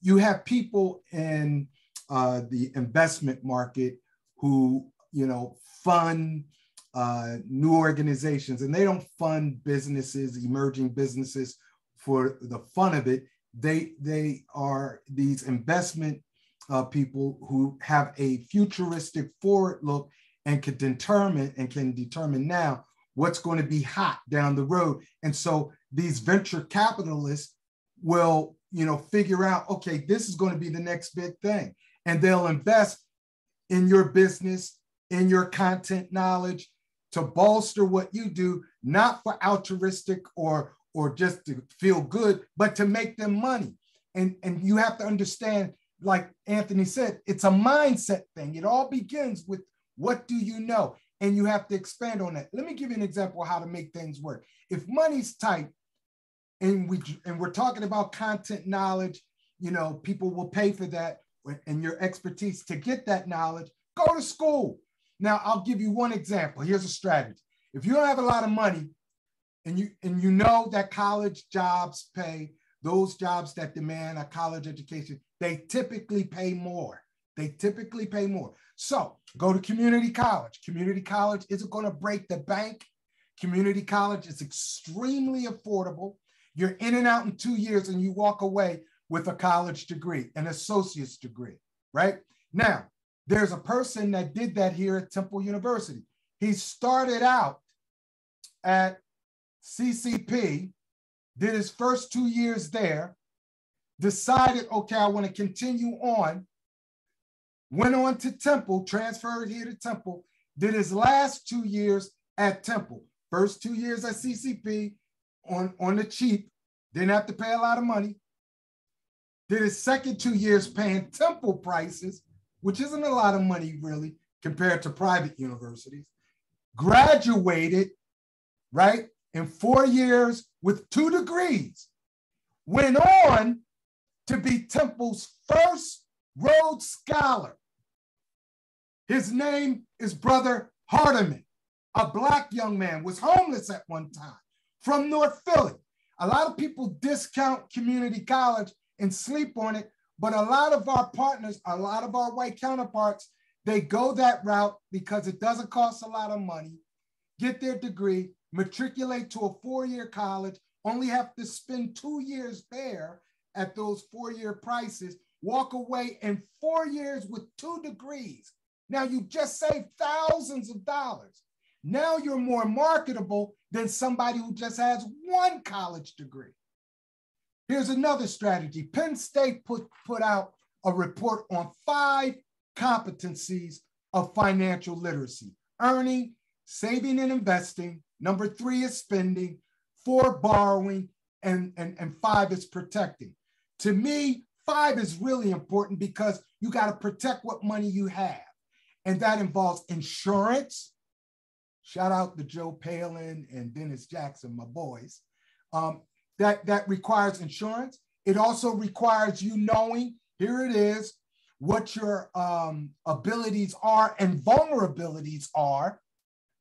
you have people in uh, the investment market who, you know, fund uh, new organizations, and they don't fund businesses, emerging businesses, for the fun of it. They they are these investment uh, people who have a futuristic forward look and can determine and can determine now what's going to be hot down the road. And so these venture capitalists will, you know, figure out, okay, this is going to be the next big thing. And they'll invest in your business, in your content knowledge to bolster what you do, not for altruistic or or just to feel good, but to make them money. And, and you have to understand, like Anthony said, it's a mindset thing. It all begins with what do you know? And you have to expand on that. Let me give you an example how to make things work. If money's tight and we and we're talking about content knowledge, you know, people will pay for that and your expertise to get that knowledge, go to school. Now, I'll give you one example. Here's a strategy. If you don't have a lot of money and you and you know that college jobs pay, those jobs that demand a college education, they typically pay more. They typically pay more. So go to community college. Community college isn't going to break the bank. Community college is extremely affordable. You're in and out in two years and you walk away with a college degree, an associate's degree, right? Now, there's a person that did that here at Temple University. He started out at CCP, did his first two years there, decided, okay, I want to continue on went on to Temple, transferred here to Temple, did his last two years at Temple. First two years at CCP on, on the cheap, didn't have to pay a lot of money. Did his second two years paying Temple prices, which isn't a lot of money really compared to private universities. Graduated, right, in four years with two degrees. Went on to be Temple's first Rhodes Scholar. His name is Brother Hardiman, a black young man, was homeless at one time from North Philly. A lot of people discount community college and sleep on it, but a lot of our partners, a lot of our white counterparts, they go that route because it doesn't cost a lot of money, get their degree, matriculate to a four-year college, only have to spend two years there at those four-year prices, walk away in four years with two degrees now you just saved thousands of dollars. Now you're more marketable than somebody who just has one college degree. Here's another strategy. Penn State put, put out a report on five competencies of financial literacy earning, saving, and investing. Number three is spending, four, borrowing, and, and, and five is protecting. To me, five is really important because you got to protect what money you have and that involves insurance. Shout out to Joe Palin and Dennis Jackson, my boys. Um, that, that requires insurance. It also requires you knowing, here it is, what your um, abilities are and vulnerabilities are.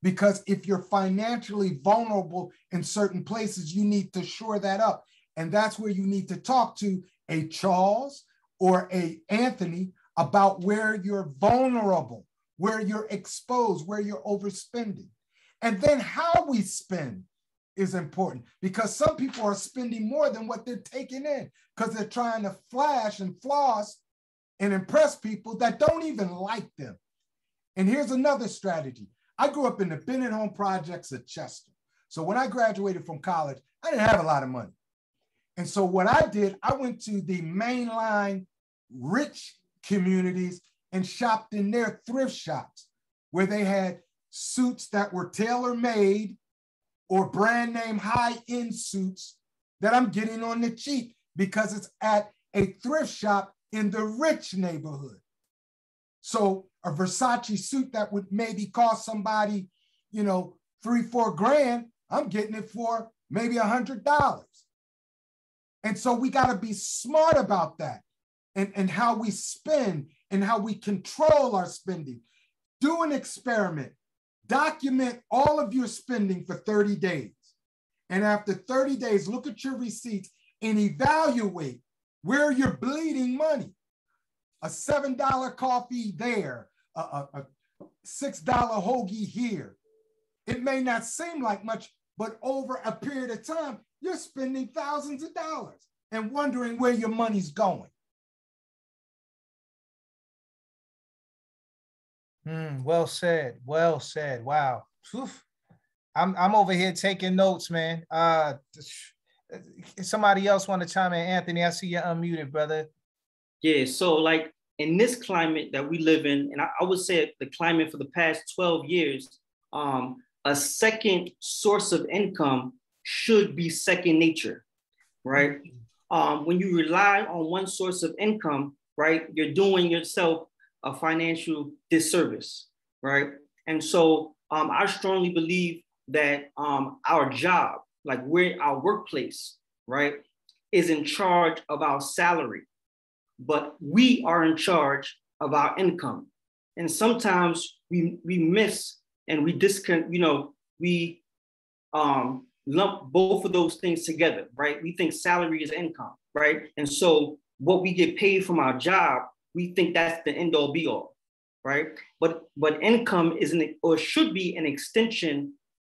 Because if you're financially vulnerable in certain places, you need to shore that up. And that's where you need to talk to a Charles or a Anthony about where you're vulnerable where you're exposed, where you're overspending. And then how we spend is important because some people are spending more than what they're taking in because they're trying to flash and floss and impress people that don't even like them. And here's another strategy. I grew up in the Bennett Home Projects of Chester. So when I graduated from college, I didn't have a lot of money. And so what I did, I went to the mainline rich communities and shopped in their thrift shops where they had suits that were tailor made or brand name high end suits that I'm getting on the cheap because it's at a thrift shop in the rich neighborhood. So a Versace suit that would maybe cost somebody, you know, three, four grand, I'm getting it for maybe a hundred dollars. And so we got to be smart about that and, and how we spend and how we control our spending. Do an experiment. Document all of your spending for 30 days. And after 30 days, look at your receipts and evaluate where you're bleeding money. A $7 coffee there, a, a, a $6 hoagie here. It may not seem like much, but over a period of time, you're spending thousands of dollars and wondering where your money's going. Mm, well said. Well said. Wow. Oof. I'm I'm over here taking notes, man. Uh, somebody else want to chime in? Anthony, I see you're unmuted, brother. Yeah. So like in this climate that we live in, and I, I would say the climate for the past 12 years, um, a second source of income should be second nature, right? Um, when you rely on one source of income, right, you're doing yourself a financial disservice, right? And so um, I strongly believe that um, our job, like where our workplace, right, is in charge of our salary, but we are in charge of our income. And sometimes we, we miss and we discount, you know, we um, lump both of those things together, right? We think salary is income, right? And so what we get paid from our job we think that's the end all be all, right? But but income is an or should be an extension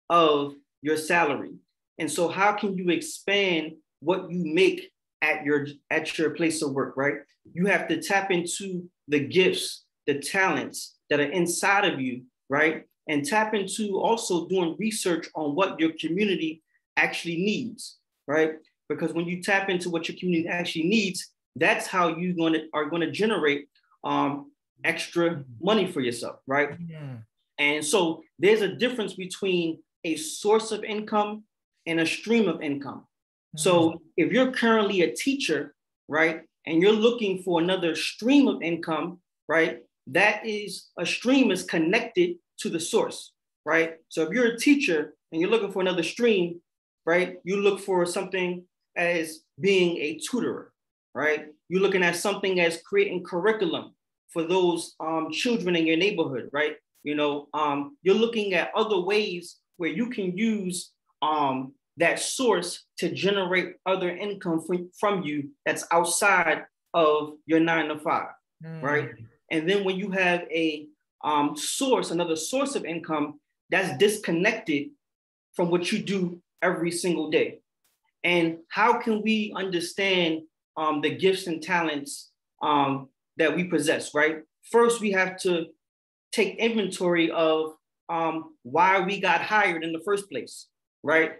of your salary. And so how can you expand what you make at your at your place of work, right? You have to tap into the gifts, the talents that are inside of you, right? And tap into also doing research on what your community actually needs, right? Because when you tap into what your community actually needs, that's how you going to are going to generate um, extra money for yourself, right? Yeah. And so there's a difference between a source of income and a stream of income. Mm-hmm. So if you're currently a teacher, right, and you're looking for another stream of income, right, that is a stream is connected to the source, right? So if you're a teacher and you're looking for another stream, right, you look for something as being a tutor, right? You're looking at something as creating curriculum for those um, children in your neighborhood, right? You know, um, you're looking at other ways where you can use um, that source to generate other income from, from you that's outside of your nine to five, mm. right? And then when you have a um, source, another source of income that's disconnected from what you do every single day. And how can we understand um, the gifts and talents um, that we possess, right? First, we have to take inventory of um, why we got hired in the first place, right?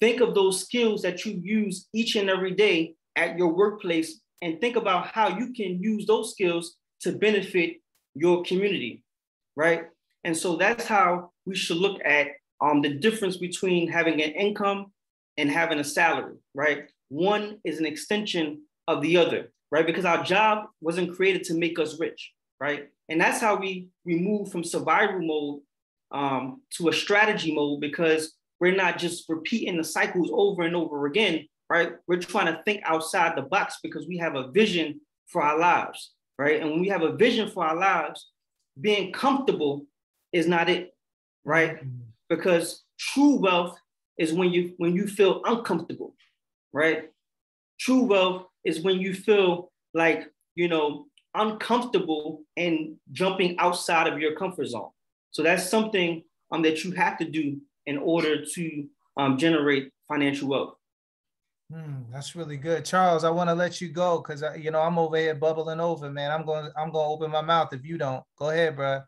Think of those skills that you use each and every day at your workplace and think about how you can use those skills to benefit your community, right? And so that's how we should look at um, the difference between having an income and having a salary, right? One is an extension of the other, right? Because our job wasn't created to make us rich, right? And that's how we we move from survival mode um, to a strategy mode because we're not just repeating the cycles over and over again, right? We're trying to think outside the box because we have a vision for our lives, right? And when we have a vision for our lives, being comfortable is not it, right? Mm-hmm. Because true wealth is when you when you feel uncomfortable, right? True wealth is when you feel like, you know, uncomfortable and jumping outside of your comfort zone. So that's something um, that you have to do in order to um, generate financial wealth. Hmm, that's really good, Charles. I want to let you go because you know I'm over here bubbling over, man. I'm going. I'm going to open my mouth if you don't. Go ahead, bro.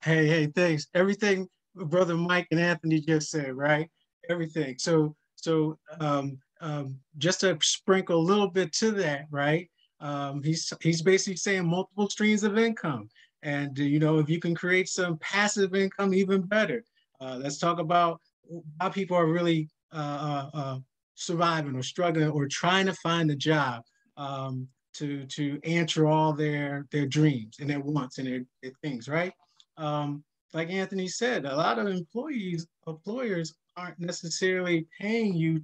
Hey, hey, thanks. Everything brother Mike and Anthony just said, right? Everything. So, so um, um, just to sprinkle a little bit to that, right? Um, he's he's basically saying multiple streams of income, and you know if you can create some passive income, even better. Uh, let's talk about how people are really uh, uh, uh, surviving or struggling or trying to find a job um, to to answer all their their dreams and their wants and their, their things, right? Um, like Anthony said, a lot of employees employers aren't necessarily paying you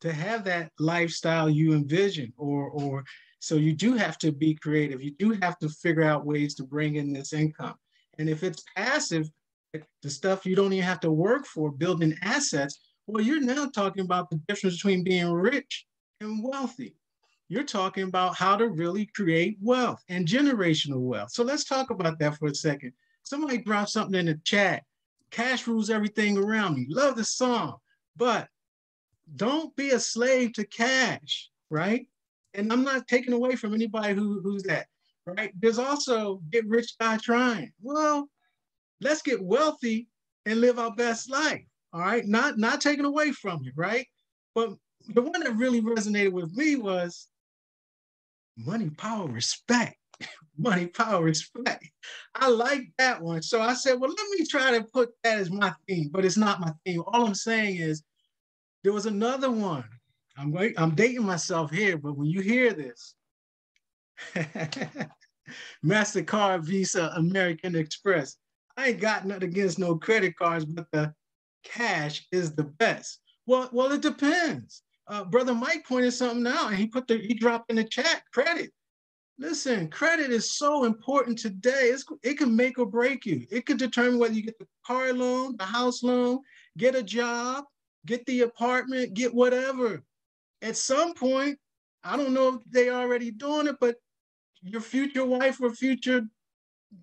to have that lifestyle you envision or or so you do have to be creative. You do have to figure out ways to bring in this income. And if it's passive the stuff you don't even have to work for building assets well you're now talking about the difference between being rich and wealthy. You're talking about how to really create wealth and generational wealth. So let's talk about that for a second. Somebody dropped something in the chat. Cash rules everything around me. Love the song but don't be a slave to cash, right? And I'm not taking away from anybody who, who's that, right? There's also get rich by trying. Well, let's get wealthy and live our best life, all right? Not, not taken away from you, right? But the one that really resonated with me was money, power, respect. money, power, respect. I like that one. So I said, well, let me try to put that as my theme, but it's not my theme. All I'm saying is there was another one. I'm going, I'm dating myself here, but when you hear this, MasterCard, Visa, American Express, I ain't got nothing against no credit cards, but the cash is the best. Well, well, it depends. Uh, Brother Mike pointed something out, and he put the he dropped in the chat credit. Listen, credit is so important today. It's, it can make or break you. It could determine whether you get the car loan, the house loan, get a job, get the apartment, get whatever. At some point, I don't know if they already doing it, but your future wife or future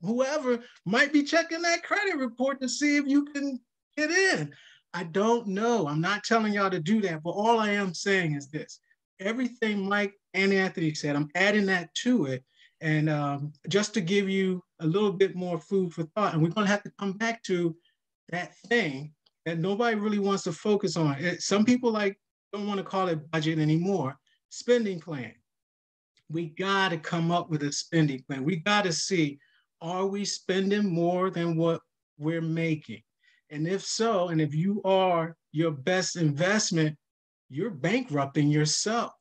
whoever might be checking that credit report to see if you can get in. I don't know. I'm not telling y'all to do that, but all I am saying is this. Everything Mike and Anthony said, I'm adding that to it. And um, just to give you a little bit more food for thought, and we're gonna have to come back to that thing that nobody really wants to focus on. It, some people like don't want to call it budget anymore. Spending plan. We got to come up with a spending plan. We got to see are we spending more than what we're making? And if so, and if you are your best investment, you're bankrupting yourself.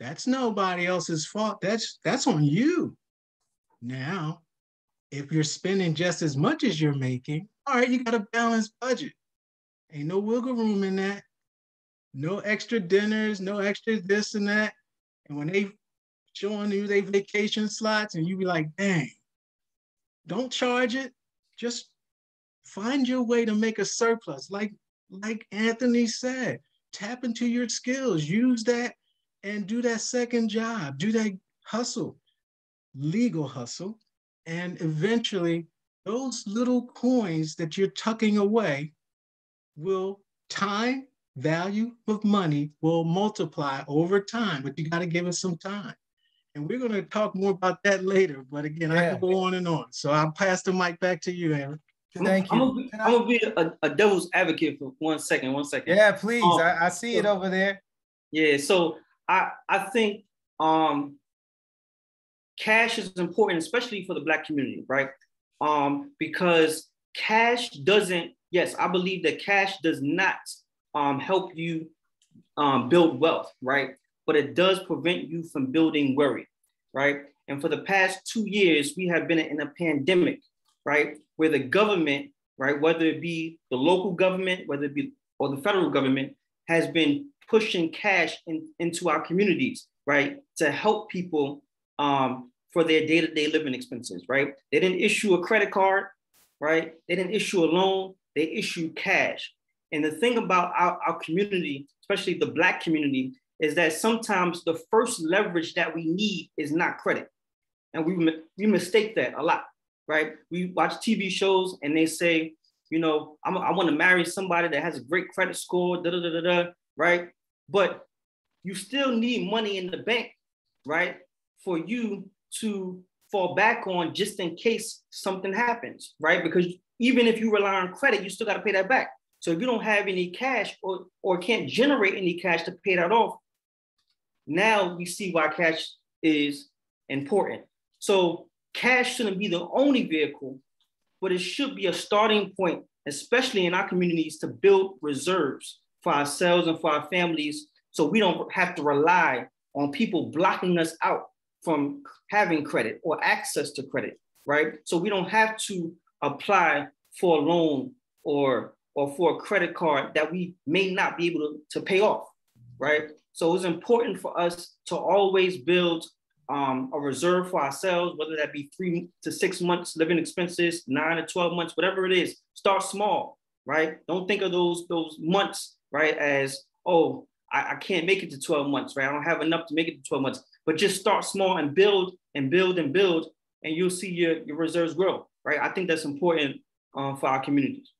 That's nobody else's fault. That's that's on you. Now, if you're spending just as much as you're making, all right, you got a balanced budget. Ain't no wiggle room in that. No extra dinners, no extra this and that. And when they showing you their vacation slots and you be like, dang, don't charge it. Just find your way to make a surplus. Like, like Anthony said, tap into your skills, use that and do that second job, do that hustle, legal hustle. And eventually those little coins that you're tucking away will time value of money will multiply over time, but you got to give it some time. And we're going to talk more about that later. But again, yeah. I can go on and on. So I'll pass the mic back to you, Aaron. Thank you. I'm gonna be, a, a, devil's advocate for one second. One second. Yeah, please. Um, I, I, see it over there. Yeah. So I I think um cash is important, especially for the black community, right? Um, because cash doesn't yes, I believe that cash does not um, help you um, build wealth, right? But it does prevent you from building worry, right? And for the past two years, we have been in a pandemic, right? Where the government, right, whether it be the local government, whether it be or the federal government, has been pushing cash in, into our communities, right, to help people um, for their day-to-day living expenses, right? They didn't issue a credit card, right? They didn't issue a loan they issue cash. And the thing about our, our community, especially the Black community, is that sometimes the first leverage that we need is not credit. And we, we mistake that a lot, right? We watch TV shows and they say, you know, I'm, i want to marry somebody that has a great credit score, da, da, da, da, da, right? But you still need money in the bank, right? For you to fall back on just in case something happens, right? Because even if you rely on credit, you still got to pay that back. So if you don't have any cash or, or can't generate any cash to pay that off, now we see why cash is important. So cash shouldn't be the only vehicle, but it should be a starting point, especially in our communities, to build reserves for ourselves and for our families so we don't have to rely on people blocking us out from having credit or access to credit, right? So we don't have to apply for a loan or or for a credit card that we may not be able to, to pay off. right? So it's important for us to always build um, a reserve for ourselves, whether that be three to six months living expenses, nine to 12 months, whatever it is. Start small, right? Don't think of those, those months, right, as, oh, I, I can't make it to 12 months, right? I don't have enough to make it to 12 months. But just start small and build and build and build, and you'll see your, your reserves grow, right? I think that's important um, for our communities.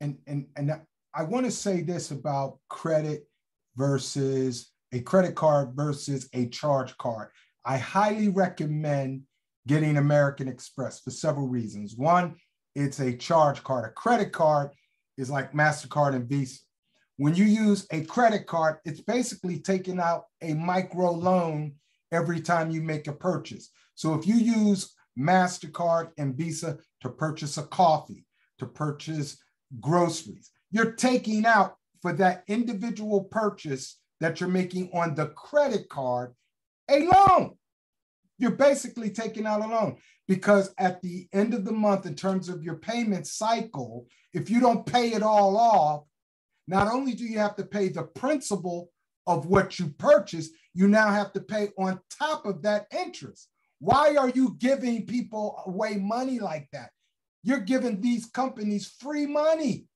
And, and, and I want to say this about credit versus a credit card versus a charge card. I highly recommend getting American Express for several reasons. One, it's a charge card. A credit card is like MasterCard and Visa. When you use a credit card, it's basically taking out a micro loan every time you make a purchase. So if you use MasterCard and Visa to purchase a coffee, to purchase groceries, you're taking out for that individual purchase that you're making on the credit card a loan. You're basically taking out a loan because at the end of the month, in terms of your payment cycle, if you don't pay it all off, not only do you have to pay the principal of what you purchased, you now have to pay on top of that interest. Why are you giving people away money like that? You're giving these companies free money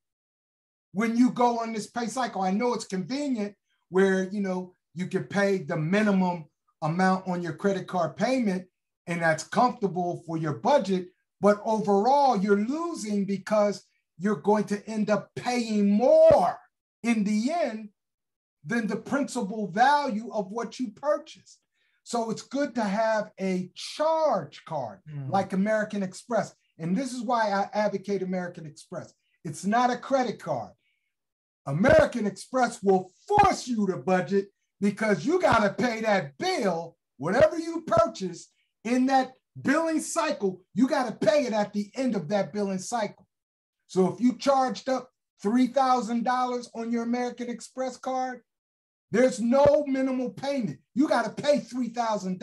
when you go on this pay cycle. I know it's convenient where you know you can pay the minimum amount on your credit card payment and that's comfortable for your budget, but overall you're losing because you're going to end up paying more in the end than the principal value of what you purchased. So it's good to have a charge card mm. like American Express. And this is why I advocate American Express. It's not a credit card. American Express will force you to budget because you got to pay that bill, whatever you purchase in that billing cycle, you got to pay it at the end of that billing cycle. So if you charged up $3,000 on your American Express card, there's no minimal payment. You got to pay $3,000.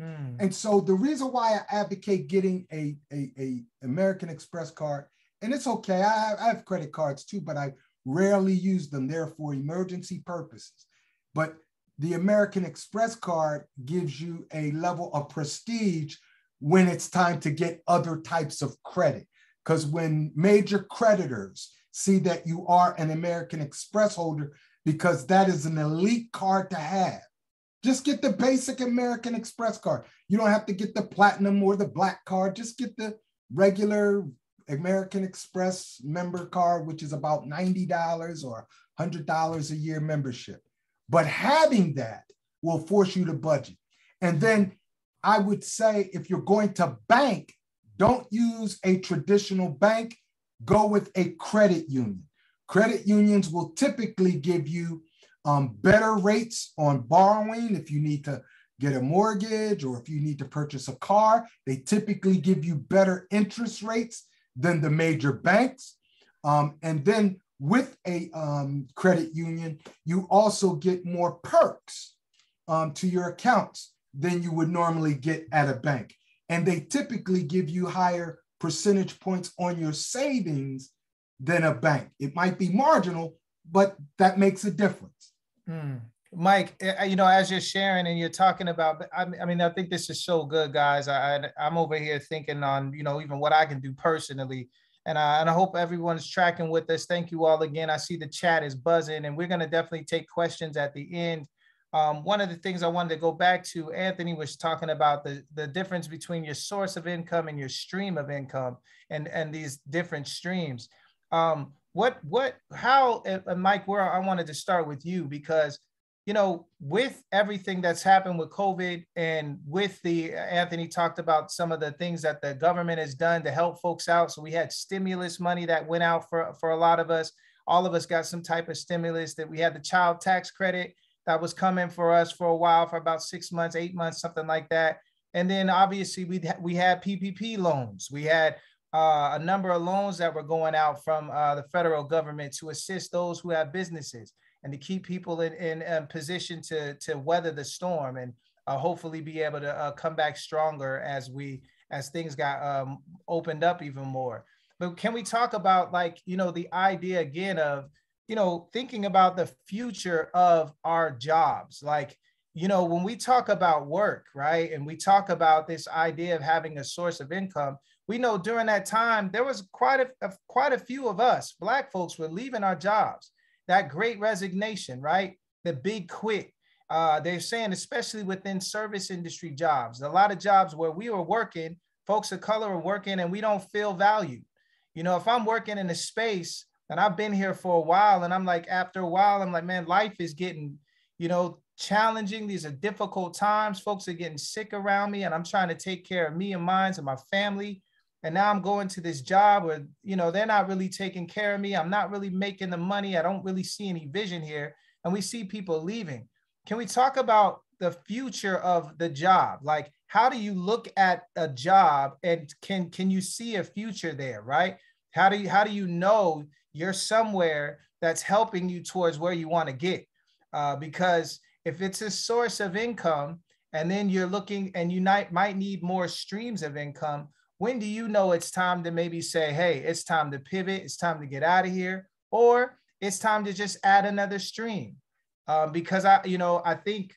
Mm. And so the reason why I advocate getting a, a, a American Express card, and it's okay, I have, I have credit cards too, but I rarely use them. They're for emergency purposes. But the American Express card gives you a level of prestige when it's time to get other types of credit. Because when major creditors see that you are an American Express holder, because that is an elite card to have, just get the basic American Express card. You don't have to get the platinum or the black card, just get the regular American Express member card, which is about $90 or $100 a year membership. But having that will force you to budget. And then I would say if you're going to bank, don't use a traditional bank, go with a credit union. Credit unions will typically give you um, better rates on borrowing if you need to get a mortgage or if you need to purchase a car. They typically give you better interest rates than the major banks. Um, and then with a um, credit union, you also get more perks um, to your accounts than you would normally get at a bank. And they typically give you higher percentage points on your savings than a bank. It might be marginal, but that makes a difference. Mm. Mike, eh, eh, you know, as you're sharing and you're talking about, I mean, I think this is so good, guys. I, I'm over here thinking on, you know, even what I can do personally. And I, and I hope everyone's tracking with us. Thank you all again. I see the chat is buzzing, and we're going to definitely take questions at the end. Um, one of the things I wanted to go back to, Anthony was talking about the, the difference between your source of income and your stream of income and, and these different streams. Um, what, what, how, uh, Mike, where I wanted to start with you because you know, with everything that's happened with COVID and with the Anthony talked about some of the things that the government has done to help folks out. So we had stimulus money that went out for, for a lot of us. All of us got some type of stimulus that we had the child tax credit that was coming for us for a while, for about six months, eight months, something like that. And then obviously we we had PPP loans. We had uh, a number of loans that were going out from uh, the federal government to assist those who have businesses and to keep people in, in, in position to, to weather the storm and uh, hopefully be able to uh, come back stronger as we as things got um, opened up even more. But can we talk about like you know the idea again of you know, thinking about the future of our jobs. Like, you know, when we talk about work, right, and we talk about this idea of having a source of income, we know during that time there was quite a quite a few of us, Black folks, were leaving our jobs. That Great Resignation, right? The big quit. Uh, they're saying, especially within service industry jobs, a lot of jobs where we were working, folks of color are working, and we don't feel valued. You know, if I'm working in a space and I've been here for a while, and I'm like, after a while, I'm like, man, life is getting, you know, challenging. These are difficult times. Folks are getting sick around me, and I'm trying to take care of me and mine and my family. And now I'm going to this job where, you know, they're not really taking care of me. I'm not really making the money. I don't really see any vision here. And we see people leaving. Can we talk about the future of the job? Like, how do you look at a job and can can you see a future there, right? How do you how do you know you're somewhere that's helping you towards where you want to get. Uh, because if it's a source of income and then you're looking and you might, might need more streams of income, when do you know it's time to maybe say, hey, it's time to pivot, it's time to get out of here, or it's time to just add another stream? Um, because I, you know, I think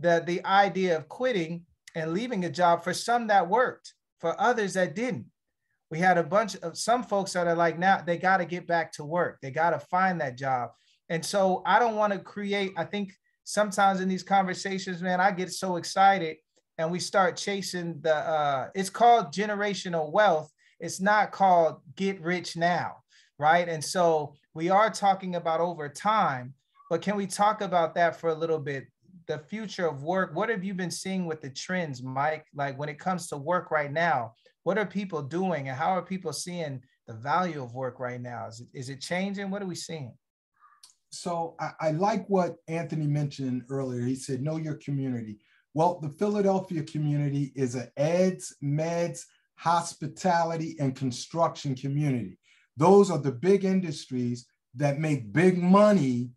that the idea of quitting and leaving a job for some that worked, for others that didn't. We had a bunch of some folks that are like now they got to get back to work. They got to find that job. And so i don't want to create i think sometimes in these conversations man i get so excited and we start chasing the uh it's called generational wealth it's not called get rich now right and so we are talking about over time but can we talk about that for a little bit the future of work what have you been seeing with the trends mike like when it comes to work right now what are people doing and how are people seeing the value of work right now? Is it, is it changing? What are we seeing? So I, I like what Anthony mentioned earlier. He said, know your community. Well, the Philadelphia community is an eds, meds, hospitality, and construction community. Those are the big industries that make big money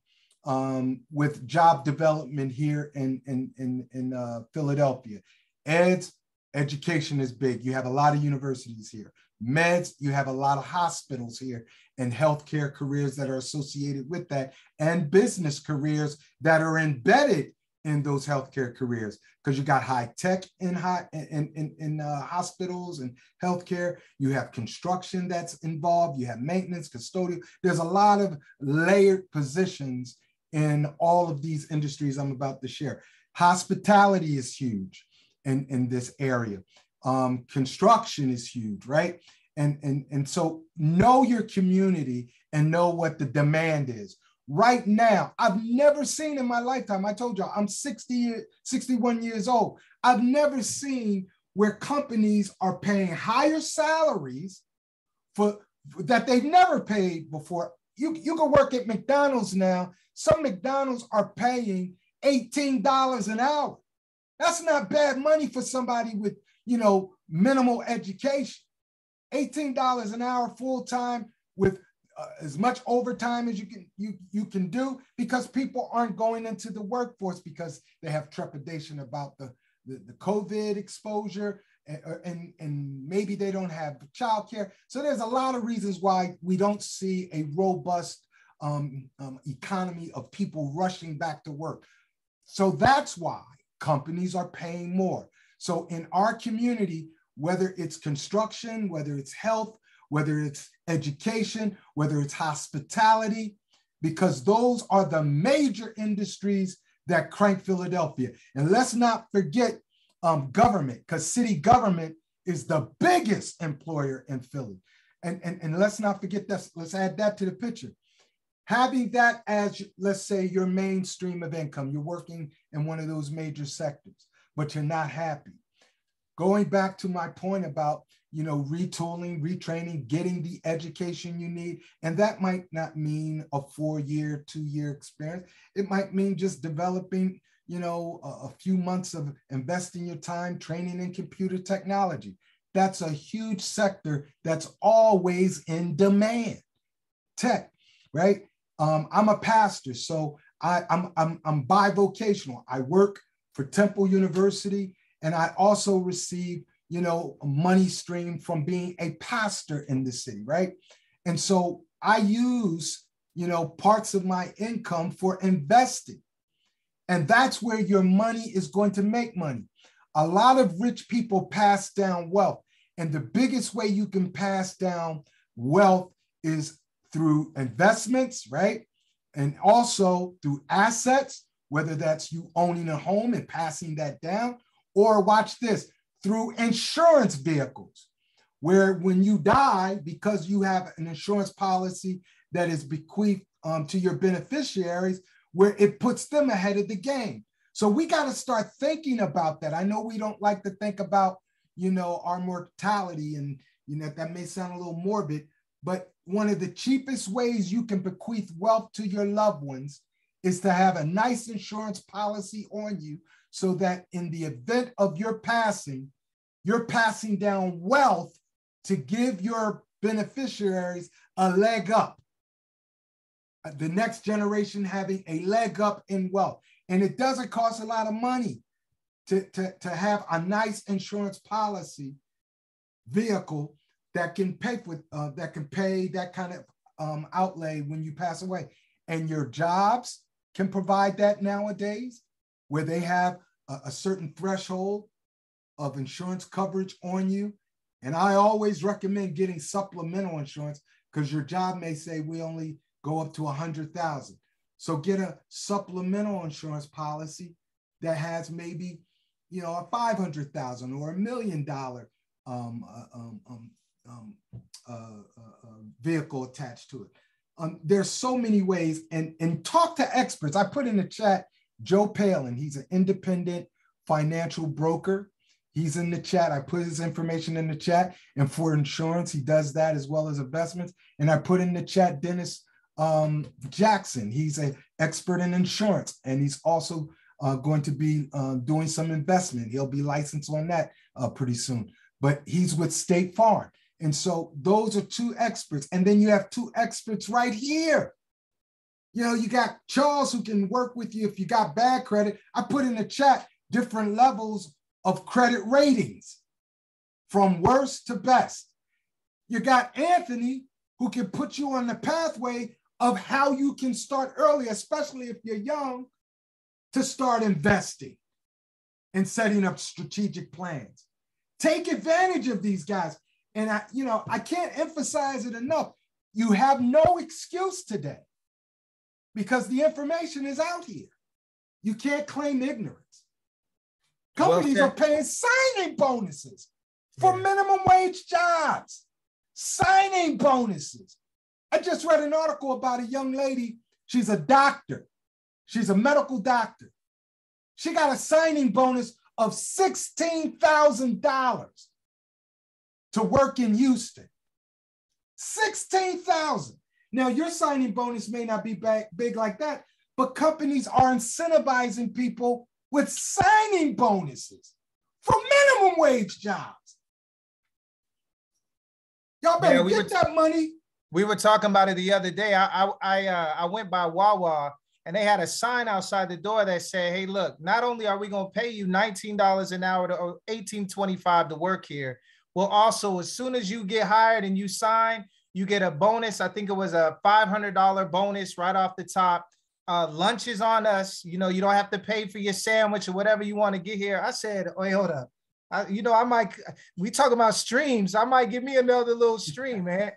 um, with job development here in, in, in, in uh, Philadelphia. Eds, Education is big. You have a lot of universities here. Meds, you have a lot of hospitals here and healthcare careers that are associated with that, and business careers that are embedded in those healthcare careers because you got high tech in high in in, in uh, hospitals and healthcare. You have construction that's involved. You have maintenance, custodial. There's a lot of layered positions in all of these industries I'm about to share. Hospitality is huge in, in this area. Um, construction is huge, right? And, and, and so know your community and know what the demand is. Right now, I've never seen in my lifetime, I told y'all I'm 60, 61 years old. I've never seen where companies are paying higher salaries for that they've never paid before. You, you can work at McDonald's now. Some McDonald's are paying $18 an hour. That's not bad money for somebody with, you know, minimal education. $18 an hour full time with uh, as much overtime as you can you you can do because people aren't going into the workforce because they have trepidation about the the, the COVID exposure and, and and maybe they don't have childcare. So there's a lot of reasons why we don't see a robust um, um, economy of people rushing back to work. So that's why companies are paying more. So in our community, whether it's construction, whether it's health, whether it's education, whether it's hospitality, because those are the major industries that crank Philadelphia. And let's not forget um, government, because city government is the biggest employer in Philly. And, and, and let's not forget that, let's add that to the picture having that as let's say your mainstream of income you're working in one of those major sectors but you're not happy going back to my point about you know retooling retraining getting the education you need. And that might not mean a four year two year experience. It might mean just developing you know a, a few months of investing your time training in computer technology. That's a huge sector that's always in demand. Tech right? Um, I'm a pastor, so I, I'm, I'm, I'm bivocational. I work for Temple University, and I also receive, you know, money stream from being a pastor in the city, right? And so I use you know, parts of my income for investing. And that's where your money is going to make money. A lot of rich people pass down wealth. And the biggest way you can pass down wealth is through investments, right? And also through assets, whether that's you owning a home and passing that down, or watch this, through insurance vehicles, where when you die, because you have an insurance policy that is bequeathed um, to your beneficiaries, where it puts them ahead of the game. So we got to start thinking about that. I know we don't like to think about, you know, our mortality and, you know, that may sound a little morbid, but one of the cheapest ways you can bequeath wealth to your loved ones is to have a nice insurance policy on you so that in the event of your passing, you're passing down wealth to give your beneficiaries a leg up. Uh, the next generation having a leg up in wealth. And it doesn't cost a lot of money to, to, to have a nice insurance policy vehicle that can pay for uh, that can pay that kind of um, outlay when you pass away. And your jobs can provide that nowadays, where they have a, a certain threshold of insurance coverage on you. And I always recommend getting supplemental insurance because your job may say we only go up to a hundred thousand. So get a supplemental insurance policy that has maybe, you know, a 500,000 or a million dollar um, uh, um, um, um, uh, uh, uh, vehicle attached to it. Um, there's so many ways and, and talk to experts. I put in the chat Joe Palin. He's an independent financial broker. He's in the chat. I put his information in the chat. And for insurance, he does that as well as investments. And I put in the chat Dennis um, Jackson. He's an expert in insurance, and he's also uh, going to be uh, doing some investment. He'll be licensed on that uh, pretty soon. But he's with State Farm. And so those are two experts. And then you have two experts right here. You know, you got Charles who can work with you if you got bad credit. I put in the chat different levels of credit ratings from worst to best. You got Anthony who can put you on the pathway of how you can start early, especially if you're young, to start investing and setting up strategic plans. Take advantage of these guys. And I, you know, I can't emphasize it enough. You have no excuse today because the information is out here. You can't claim ignorance. Companies well, are paying signing bonuses for yeah. minimum wage jobs, signing bonuses. I just read an article about a young lady. She's a doctor. She's a medical doctor. She got a signing bonus of $16,000 to work in Houston. 16,000. Now your signing bonus may not be big like that, but companies are incentivizing people with signing bonuses for minimum wage jobs. Y'all better yeah, we get that money we were talking about it the other day. I I I, uh, I went by Wawa and they had a sign outside the door that said, "Hey, look, not only are we going to pay you $19 an hour to, or 18.25 to work here, well, also as soon as you get hired and you sign, you get a bonus. I think it was a $500 bonus right off the top. Uh, lunch is on us. You know, you don't have to pay for your sandwich or whatever you want to get here. I said, wait, hold up. I, you know, I might. We talk about streams. I might give me another little stream, man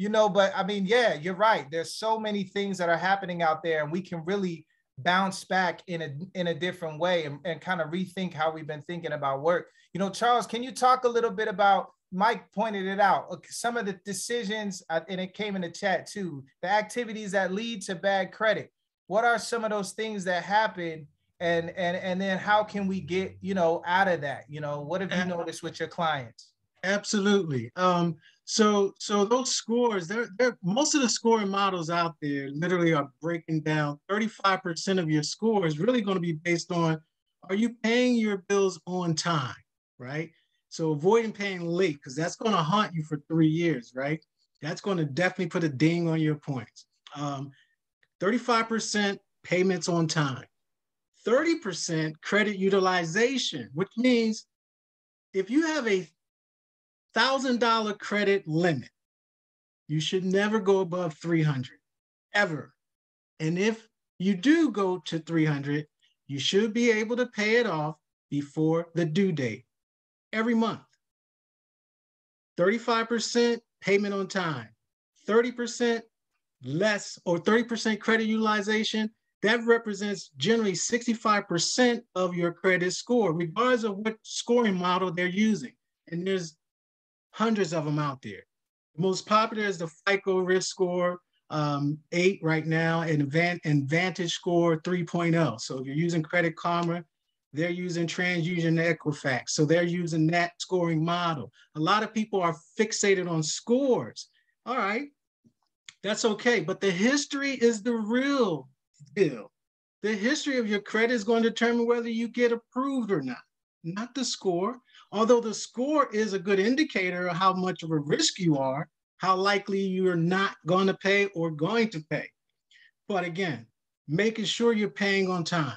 you know, but I mean, yeah, you're right. There's so many things that are happening out there, and we can really bounce back in a in a different way and, and kind of rethink how we've been thinking about work. You know, Charles, can you talk a little bit about Mike pointed it out. Some of the decisions, uh, and it came in the chat too, the activities that lead to bad credit. What are some of those things that happen? And and and then how can we get, you know, out of that? You know, what have you noticed with your clients? Absolutely. Um, so, so those scores, they're, they're most of the scoring models out there literally are breaking down 35% of your score is really going to be based on are you paying your bills on time, right? So avoiding paying late because that's going to haunt you for three years, right? That's going to definitely put a ding on your points. Um, 35% payments on time, 30% credit utilization, which means if you have a $1,000 credit limit. You should never go above 300. ever. And if you do go to 300, you should be able to pay it off before the due date every month. 35% payment on time, 30% less or 30% credit utilization, that represents generally 65% of your credit score, regardless of what scoring model they're using. And there's hundreds of them out there. The most popular is the FICO risk score um, 8 right now and, Van- and Vantage score 3.0. So if you're using Credit Karma, they're using TransUnion Equifax. So they're using that scoring model. A lot of people are fixated on scores. All right, that's okay. But the history is the real deal. The history of your credit is going to determine whether you get approved or not, not the score. Although the score is a good indicator of how much of a risk you are, how likely you're not going to pay or going to pay. But again, making sure you're paying on time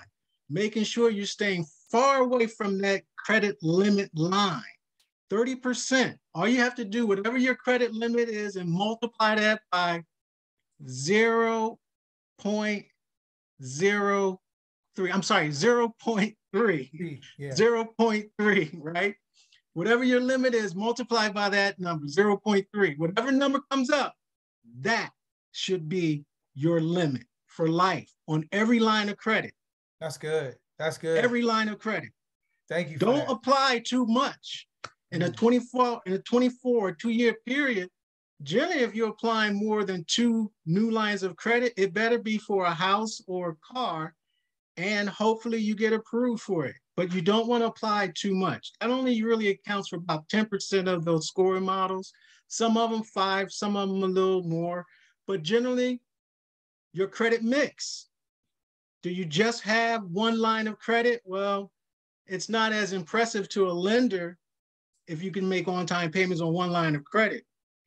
making sure you're staying far away from that credit limit line. 30%. All you have to do, whatever your credit limit is, and multiply that by 0.03. I'm sorry, 0.3. Yeah. 0.3, right? Whatever your limit is, multiply by that number, 0.3. Whatever number comes up, that should be your limit for life on every line of credit. That's good. That's good. Every line of credit. Thank you. Don't apply too much. In a mm. 24 in a 24 two year period, generally if you're applying more than two new lines of credit, it better be for a house or a car, and hopefully you get approved for it. But you don't want to apply too much. That only really accounts for about 10% of those scoring models. Some of them five, some of them a little more, but generally your credit mix do you just have one line of credit? Well, it's not as impressive to a lender if you can make on-time payments on one line of credit.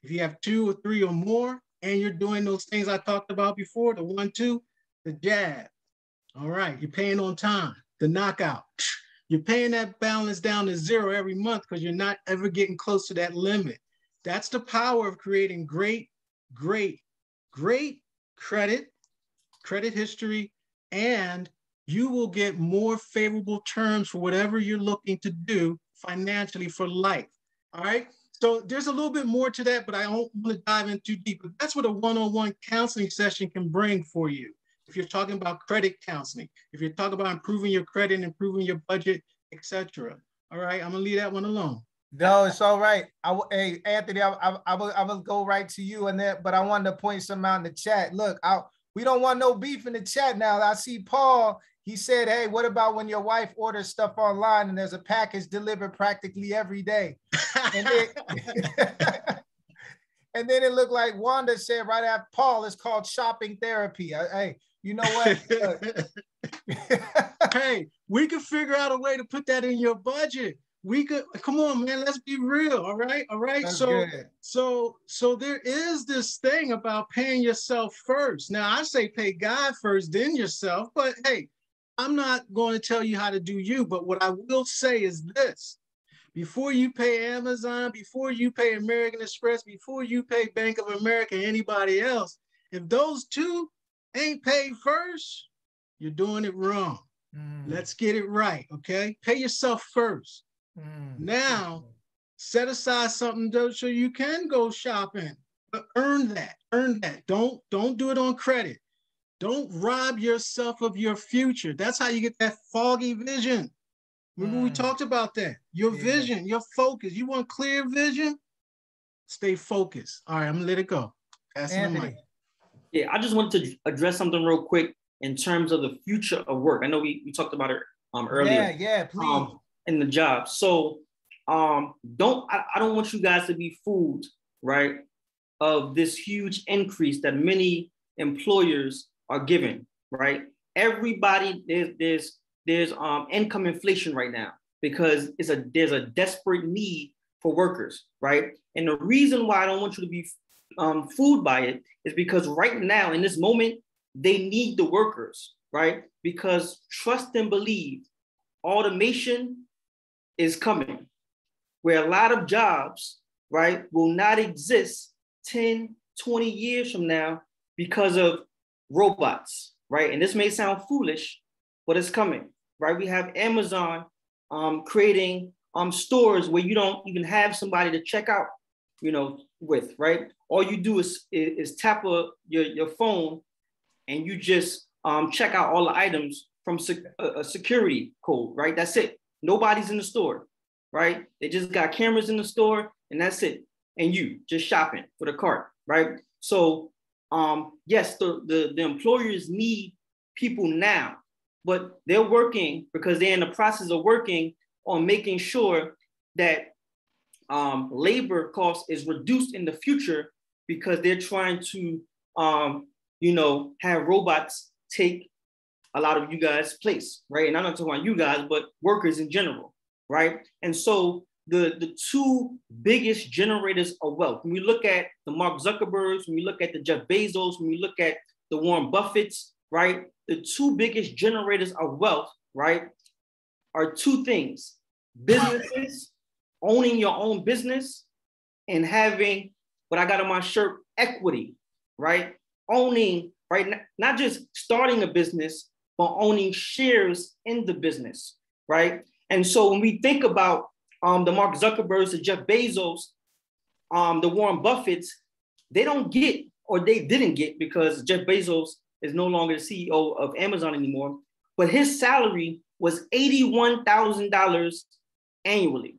If you have two or three or more, and you're doing those things I talked about before, the one, two, the jab. All right, you're paying on time, the knockout. You're paying that balance down to zero every month because you're not ever getting close to that limit. That's the power of creating great, great, great credit, credit history, and you will get more favorable terms for whatever you're looking to do financially for life. All right. So there's a little bit more to that, but I don't want to dive in too deep. But that's what a one-on-one counseling session can bring for you. If you're talking about credit counseling, if you're talking about improving your credit, improving your budget, etc. All right, I'm gonna leave that one alone. No, it's all right. I, hey, Anthony, I, I, I, will, I will go right to you and that, but I wanted to point some out in the chat. Look, I, we don't want no beef in the chat now. I see Paul. He said, "Hey, what about when your wife orders stuff online and there's a package delivered practically every day?" And then, and then it looked like Wanda said right after Paul, it's called shopping therapy. Uh, hey, you know what? hey, we could figure out a way to put that in your budget we could come on man let's be real all right all right That's so good. so so there is this thing about paying yourself first now i say pay god first then yourself but hey i'm not going to tell you how to do you but what i will say is this before you pay amazon before you pay american express before you pay bank of america anybody else if those two ain't paid first you're doing it wrong mm. let's get it right okay pay yourself first Mm. Now, set aside something so you can go shopping. But earn that. Earn that. Don't don't do it on credit. Don't rob yourself of your future. That's how you get that foggy vision. Remember, mm. we talked about that. Your yeah. vision, your focus. You want clear vision? Stay focused. All right, I'm gonna let it go. Yeah, I just wanted to address something real quick in terms of the future of work. I know we, we talked about it um, earlier. Yeah, yeah, please. Um, in the job. So um, don't I, I don't want you guys to be fooled, right, of this huge increase that many employers are given, right? Everybody there's there's there's um income inflation right now because it's a there's a desperate need for workers, right? And the reason why I don't want you to be um, fooled by it is because right now in this moment they need the workers, right? Because trust and believe, automation is coming, where a lot of jobs, right, will not exist 10, 20 years from now because of robots, right? And this may sound foolish, but it's coming, right? We have Amazon um, creating um, stores where you don't even have somebody to check out, you know, with, right? All you do is, is, is tap a, your, your phone and you just um, check out all the items from sec- a, a security code, right? That's it. Nobody's in the store, right? They just got cameras in the store and that's it. And you just shopping for the cart, right? So um, yes, the, the, the employers need people now, but they're working because they're in the process of working on making sure that um, labor cost is reduced in the future because they're trying to, um, you know, have robots take a lot of you guys' place, right? And I'm not talking about you guys, but workers in general, right? And so the, the two biggest generators of wealth, when we look at the Mark Zuckerbergs, when we look at the Jeff Bezos, when we look at the Warren Buffetts, right? The two biggest generators of wealth, right, are two things businesses, owning your own business, and having what I got on my shirt equity, right? Owning, right? Not just starting a business, but owning shares in the business, right? And so when we think about um, the Mark Zuckerbergs, the Jeff Bezos, um, the Warren Buffetts, they don't get or they didn't get because Jeff Bezos is no longer the CEO of Amazon anymore. But his salary was $81,000 annually,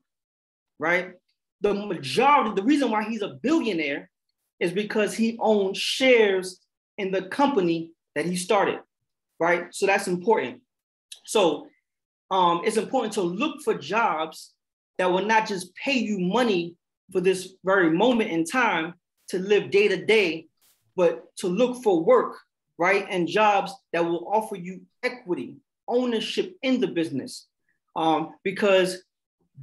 right? The majority, the reason why he's a billionaire is because he owns shares in the company that he started, right? So that's important. So um, it's important to look for jobs that will not just pay you money for this very moment in time to live day to day, but to look for work, right? And jobs that will offer you equity, ownership in the business. Um, because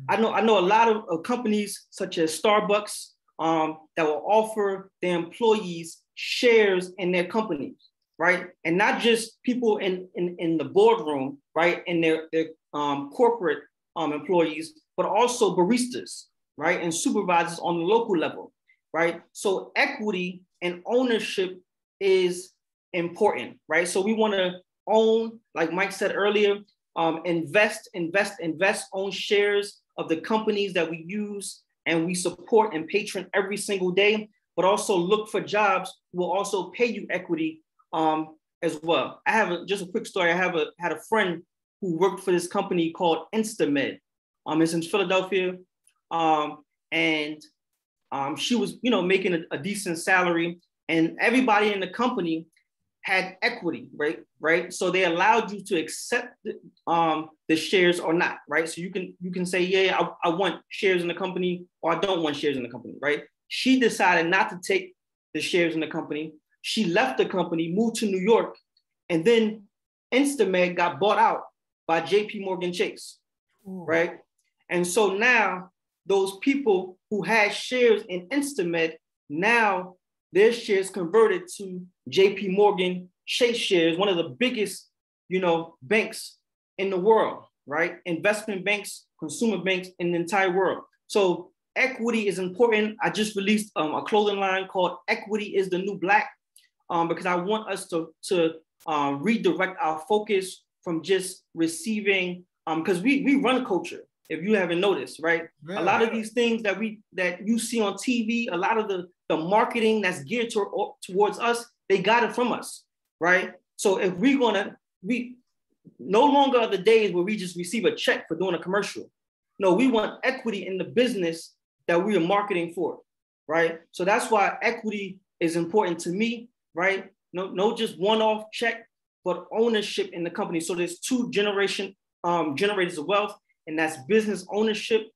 I know I know a lot of, of companies such as Starbucks um, that will offer their employees shares in their companies, right? And not just people in in, in the boardroom, right? And their their um, corporate um, employees, but also baristas, right? And supervisors on the local level, right? So equity and ownership is important, right? So we want to own, like Mike said earlier, um, invest, invest, invest, own shares of the companies that we use and we support and patron every single day, but also look for jobs will also pay you equity um, as well. I have a, just a quick story. I have a had a friend who worked for this company called Instamed. Um, it's in Philadelphia, um, and um, she was, you know, making a, a decent salary, and everybody in the company had equity, right? Right. So they allowed you to accept the, um, the shares or not, right? So you can you can say, yeah, I, I want shares in the company, or I don't want shares in the company, right? She decided not to take the shares in the company. She left the company, moved to New York, and then Instamed got bought out by JP Morgan Chase, Ooh. right? And so now those people who had shares in Instamed now their shares converted to JP Morgan Chase shares, one of the biggest, you know, banks in the world, right? Investment banks, consumer banks in the entire world. So equity is important. I just released um, a clothing line called Equity is the New Black um, because I want us to, to uh, redirect our focus from just receiving, because um, we, we run culture, if you haven't noticed, right? Yeah. A lot of these things that we that you see on TV, a lot of the the marketing that's geared to, towards us, they got it from us, right? So if we're gonna, we no longer are the days where we just receive a check for doing a commercial. No, we want equity in the business that we are marketing for, right? So that's why equity is important to me, right? No, no, just one-off check, but ownership in the company. So there's two generation um, generators of wealth, and that's business ownership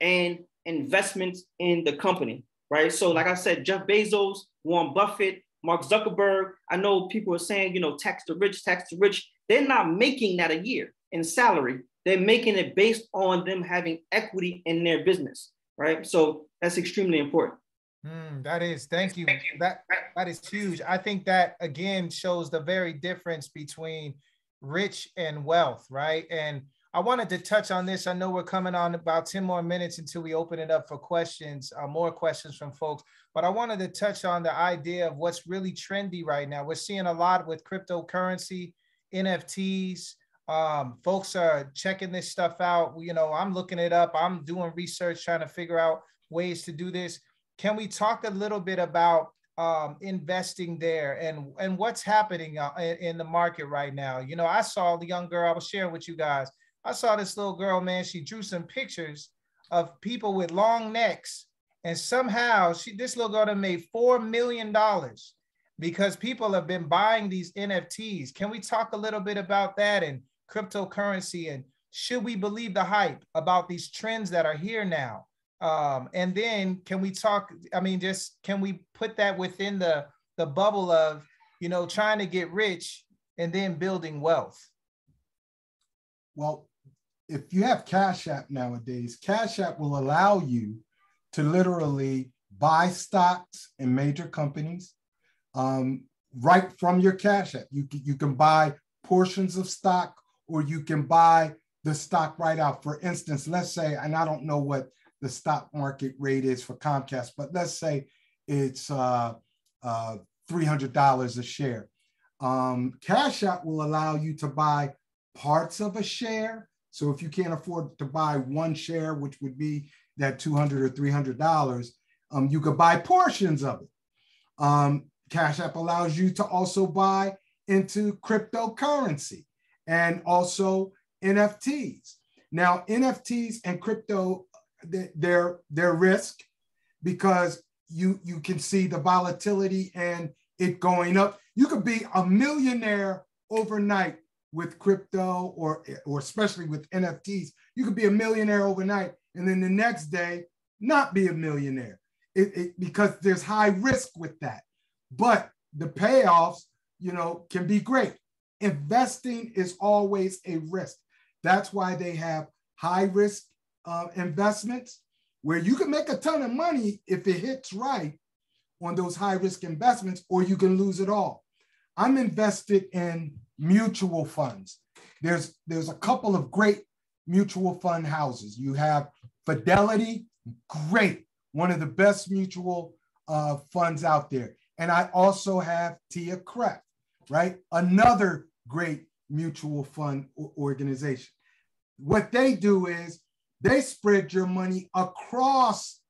and investments in the company right? So, like I said, Jeff Bezos, Warren Buffett, Mark Zuckerberg. I know people are saying, you know, tax the rich, tax the rich. They're not making that a year in salary. They're making it based on them having equity in their business, right? So that's extremely important. Mm, that is, thank you. That that is huge. I think that again shows the very difference between rich and wealth, right? And I wanted to touch on this. I know we're coming on about 10 more minutes until we open it up for questions, uh, more questions from folks. But I wanted to touch on the idea of what's really trendy right now. We're seeing a lot with cryptocurrency, NFTs. Um, folks are checking this stuff out. You know, I'm looking it up. I'm doing research, trying to figure out ways to do this. Can we talk a little bit about um, investing there and and what's happening uh, in the market right now? You know, I saw the young girl I was sharing with you guys I saw this little girl, man. She drew some pictures of people with long necks, and somehow she this little girl made four million dollars because people have been buying these NFTs. Can we talk a little bit about that and cryptocurrency and should we believe the hype about these trends that are here now? Um, and then can we talk? I mean, just can we put that within the the bubble of you know trying to get rich and then building wealth? Well, if you have Cash App nowadays, Cash App will allow you to literally buy stocks in major companies um, right from your Cash App. You, you can buy portions of stock or you can buy the stock right out. For instance, let's say, and I don't know what the stock market rate is for Comcast, but let's say it's uh, uh, $300 a share. Um, Cash App will allow you to buy parts of a share so if you can't afford to buy one share, which would be that 200 or $300, um, you could buy portions of it. Um, Cash App allows you to also buy into cryptocurrency and also NFTs. Now, NFTs and crypto, they're, they're risk because you, you can see the volatility and it going up. You could be a millionaire overnight with crypto or, or especially with NFTs, you could be a millionaire overnight and then the next day not be a millionaire it, it, because there's high risk with that. But the payoffs, you know, can be great. Investing is always a risk. That's why they have high risk uh, investments where you can make a ton of money if it hits right on those high risk investments, or you can lose it all. I'm invested in mutual funds. There's, there's a couple of great mutual fund houses. You have Fidelity, great, one of the best mutual uh, funds out there. And I also have TIAA-CREF, right? Another great mutual fund organization. What they do is they spread your money across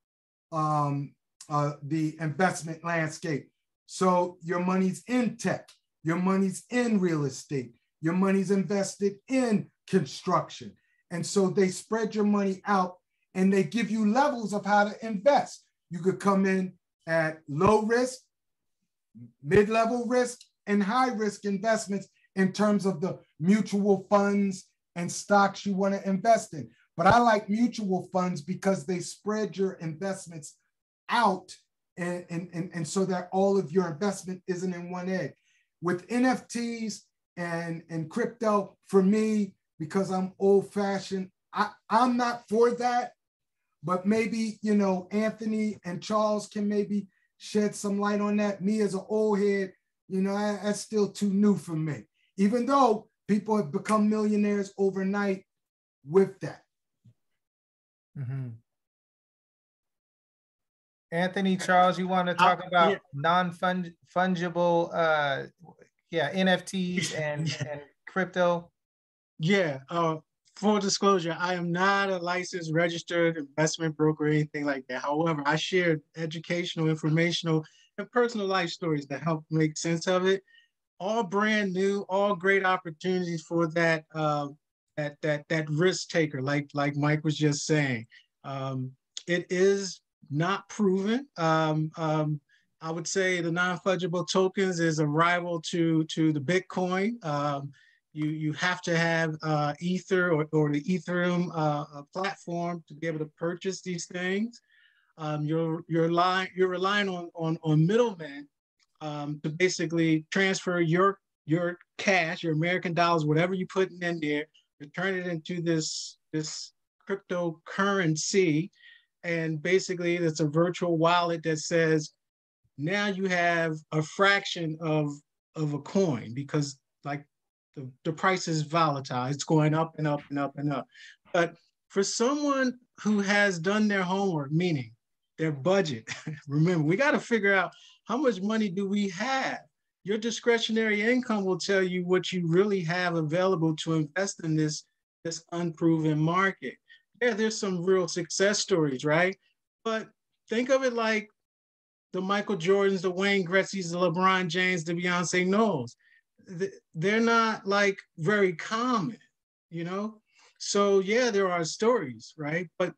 um, uh, the investment landscape. So your money's in tech, your money's in real estate. Your money's invested in construction. And so they spread your money out and they give you levels of how to invest. You could come in at low risk, mid level risk, and high risk investments in terms of the mutual funds and stocks you want to invest in. But I like mutual funds because they spread your investments out and, and, and, and so that all of your investment isn't in one egg with NFTs and, and crypto, for me, because I'm old fashioned, I, I'm not for that. But maybe, you know, Anthony and Charles can maybe shed some light on that. Me as an old head, you know, I, that's still too new for me, even though people have become millionaires overnight with that. Mm-hmm. Anthony Charles, you want to talk uh, about yeah. non-fungible, uh, yeah, NFTs and, yeah. and crypto? Yeah. Uh, full disclosure, I am not a licensed registered investment broker or anything like that. However, I share educational, informational, and personal life stories that help make sense of it. All brand new, all great opportunities for that uh, that that that risk taker, like like Mike was just saying. Um, it is not proven. Um, um, I would say the non-fungible tokens is a rival to, to the Bitcoin. Um, you, you have to have uh, Ether or, or the Ethereum uh, platform to be able to purchase these things. Um, you're, you're, relying, you're relying on, on, on middlemen um, to basically transfer your, your cash, your American dollars, whatever you put in there, to turn it into this, this cryptocurrency and basically it's a virtual wallet that says now you have a fraction of of a coin because like the, the price is volatile. It's going up and up and up and up. But for someone who has done their homework, meaning their budget, remember, we got to figure out how much money do we have? Your discretionary income will tell you what you really have available to invest in this, this unproven market. Yeah, there's some real success stories, right? But think of it like the Michael Jordans, the Wayne Gretzky's, the LeBron James, the Beyonce Knowles. They're not like very common, you know? So yeah, there are stories, right? But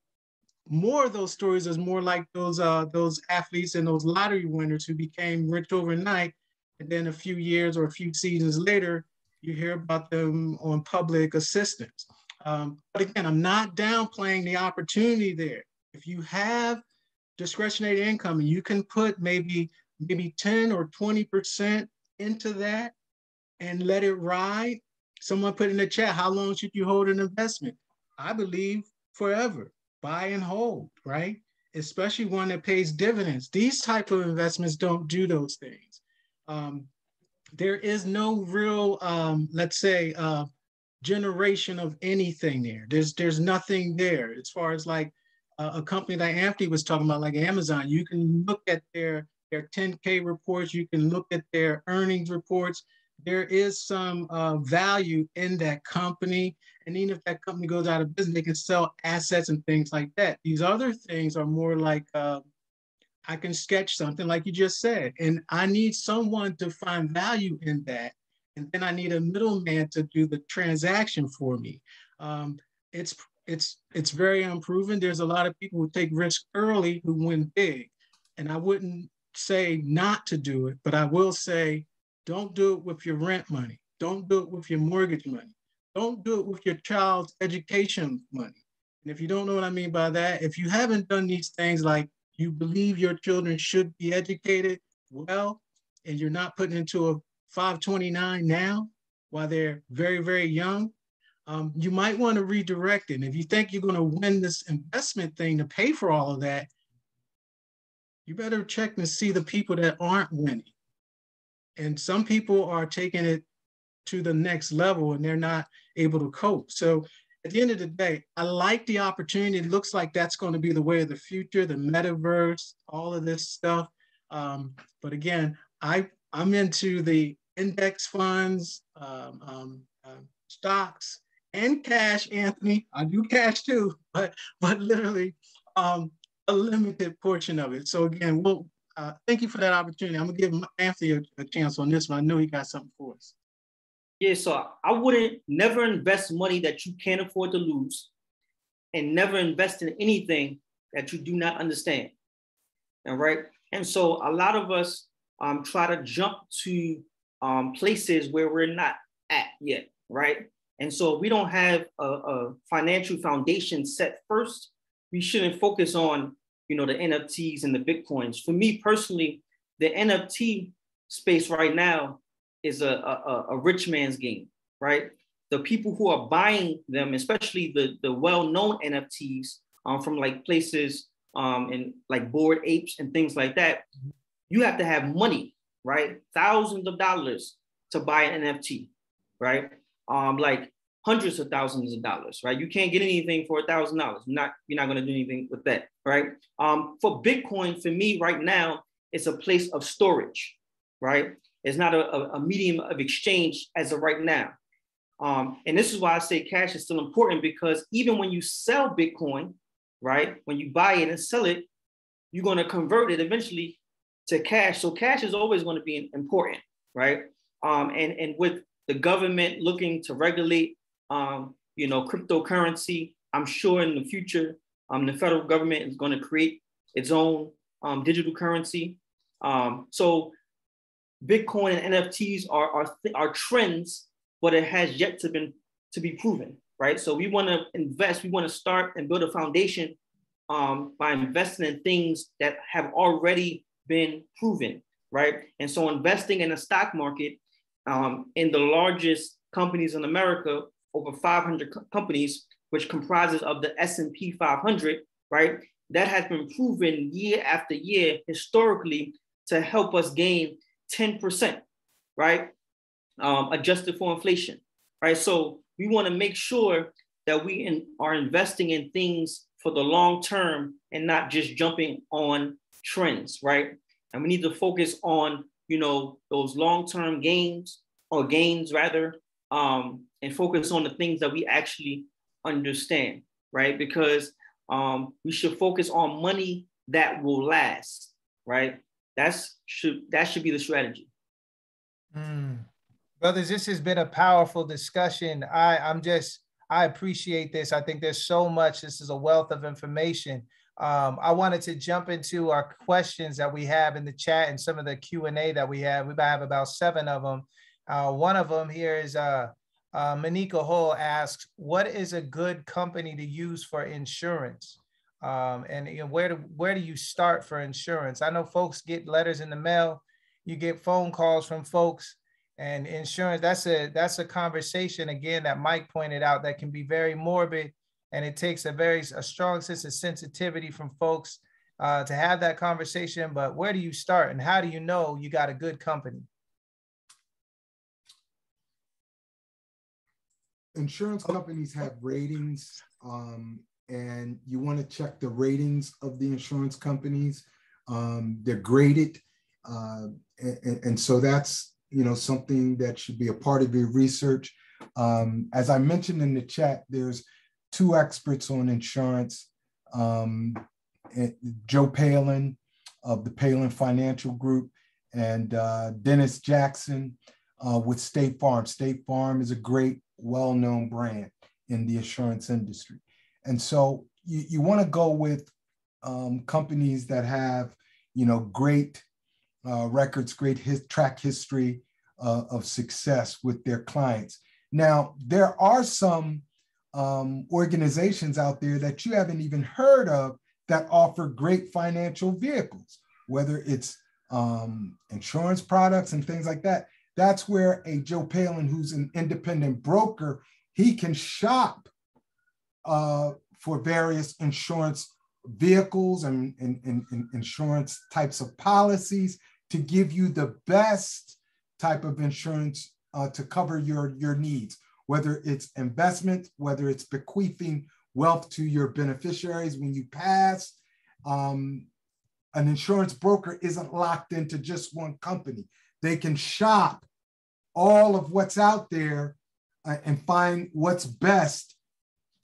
more of those stories is more like those uh, those athletes and those lottery winners who became rich overnight, and then a few years or a few seasons later, you hear about them on public assistance. Um, but again, I'm not downplaying the opportunity there. If you have discretionary income and you can put maybe maybe 10 or 20 percent into that and let it ride. Someone put in the chat, how long should you hold an investment? I believe forever buy and hold, right? Especially one that pays dividends. These type of investments don't do those things. Um, there is no real, um, let's say, uh, generation of anything there. There's there's nothing there as far as like uh, a company that Anthony was talking about, like Amazon. You can look at their their 10K reports. You can look at their earnings reports. There is some uh, value in that company and even if that company goes out of business, they can sell assets and things like that. These other things are more like uh, I can sketch something like you just said, and I need someone to find value in that. And then I need a middleman to do the transaction for me. Um, it's it's it's very unproven. There's a lot of people who take risk early who win big. And I wouldn't say not to do it, but I will say don't do it with your rent money. Don't do it with your mortgage money. Don't do it with your child's education money. And if you don't know what I mean by that, if you haven't done these things like you believe your children should be educated well, and you're not putting into a 529 now while they're very, very young, um, you might want to redirect it. And if you think you're going to win this investment thing to pay for all of that, you better check and see the people that aren't winning. And some people are taking it to the next level and they're not able to cope. So at the end of the day, I like the opportunity. It looks like that's going to be the way of the future, the metaverse, all of this stuff. Um, but again, I I'm into the index funds, um, um, uh, stocks, and cash. Anthony, I do cash too, but but literally um, a limited portion of it. So again, we'll uh, thank you for that opportunity. I'm gonna give Anthony a, a chance on this one. I know he got something for us. Yeah, so I wouldn't never invest money that you can't afford to lose and never invest in anything that you do not understand. All right. And so a lot of us um, try to jump to um, places where we're not at yet. Right. And so if we don't have a, a financial foundation set first. We shouldn't focus on, you know, the NFTs and the Bitcoins. For me personally, the NFT space right now is a, a, a rich man's game, right? The people who are buying them, especially the, the well-known NFTs um, from like places um, and like Bored Apes and things like that, you have to have money, right? Thousands of dollars to buy an NFT, right? Um, like hundreds of thousands of dollars, right? You can't get anything for a thousand dollars. Not you're not gonna do anything with that, right? Um, for Bitcoin, for me right now, it's a place of storage, right? It's not a, a medium of exchange as of right now. Um, and this is why I say cash is still important because even when you sell Bitcoin, right, when you buy it and sell it, you're going to convert it eventually to cash. So cash is always going to be important, right? Um, and, and with the government looking to regulate, um, you know, cryptocurrency, I'm sure in the future, um, the federal government is going to create its own um, digital currency. Um, so Bitcoin and NFTs are, are, are trends, but it has yet to been to be proven, right? So we want to invest, we want to start and build a foundation um, by investing in things that have already been proven, right? And so investing in the stock market um, in the largest companies in America, over 500 co- companies, which comprises of the S&P 500, right? That has been proven year after year historically to help us gain 10%, right? Um, adjusted for inflation, right? So we want to make sure that we in, are investing in things for the long term and not just jumping on trends, right? And we need to focus on, you know, those long-term gains or gains rather, um, and focus on the things that we actually understand, right? Because um, we should focus on money that will last, right? That's should that should be the strategy. Mm. Brothers, this has been a powerful discussion. I I'm just I appreciate this. I think there's so much. This is a wealth of information. Um, I wanted to jump into our questions that we have in the chat and some of the Q and A that we have. We have about seven of them. Uh, one of them here is uh, uh, Hull asks, "What is a good company to use for insurance?" Um, and you know, where do where do you start for insurance? I know folks get letters in the mail, you get phone calls from folks, and insurance. That's a that's a conversation again that Mike pointed out that can be very morbid, and it takes a very a strong sense of sensitivity from folks uh, to have that conversation. But where do you start, and how do you know you got a good company? Insurance companies have ratings um, and you want to check the ratings of the insurance companies. Um, they're graded. Uh, and, and, so that's you know something that should be a part of your research. Um, as I mentioned in the chat, there's two experts on insurance. Um, eh, Joe Palin of the Palin Financial Group and uh, Dennis Jackson uh, with State Farm. State Farm is a great, well-known brand in the insurance industry. And so you, you want to go with um, companies that have, you know, great uh, records, great his, track history uh, of success with their clients. Now, there are some um, organizations out there that you haven't even heard of that offer great financial vehicles, whether it's um, insurance products and things like that. That's where a Joe Palin, who's an independent broker, he can shop uh, for various insurance vehicles and, and, and, and insurance types of policies to give you the best type of insurance uh, to cover your, your needs, whether it's investment, whether it's bequeathing wealth to your beneficiaries when you pass. Um, an insurance broker isn't locked into just one company. They can shop all of what's out there uh, and find what's best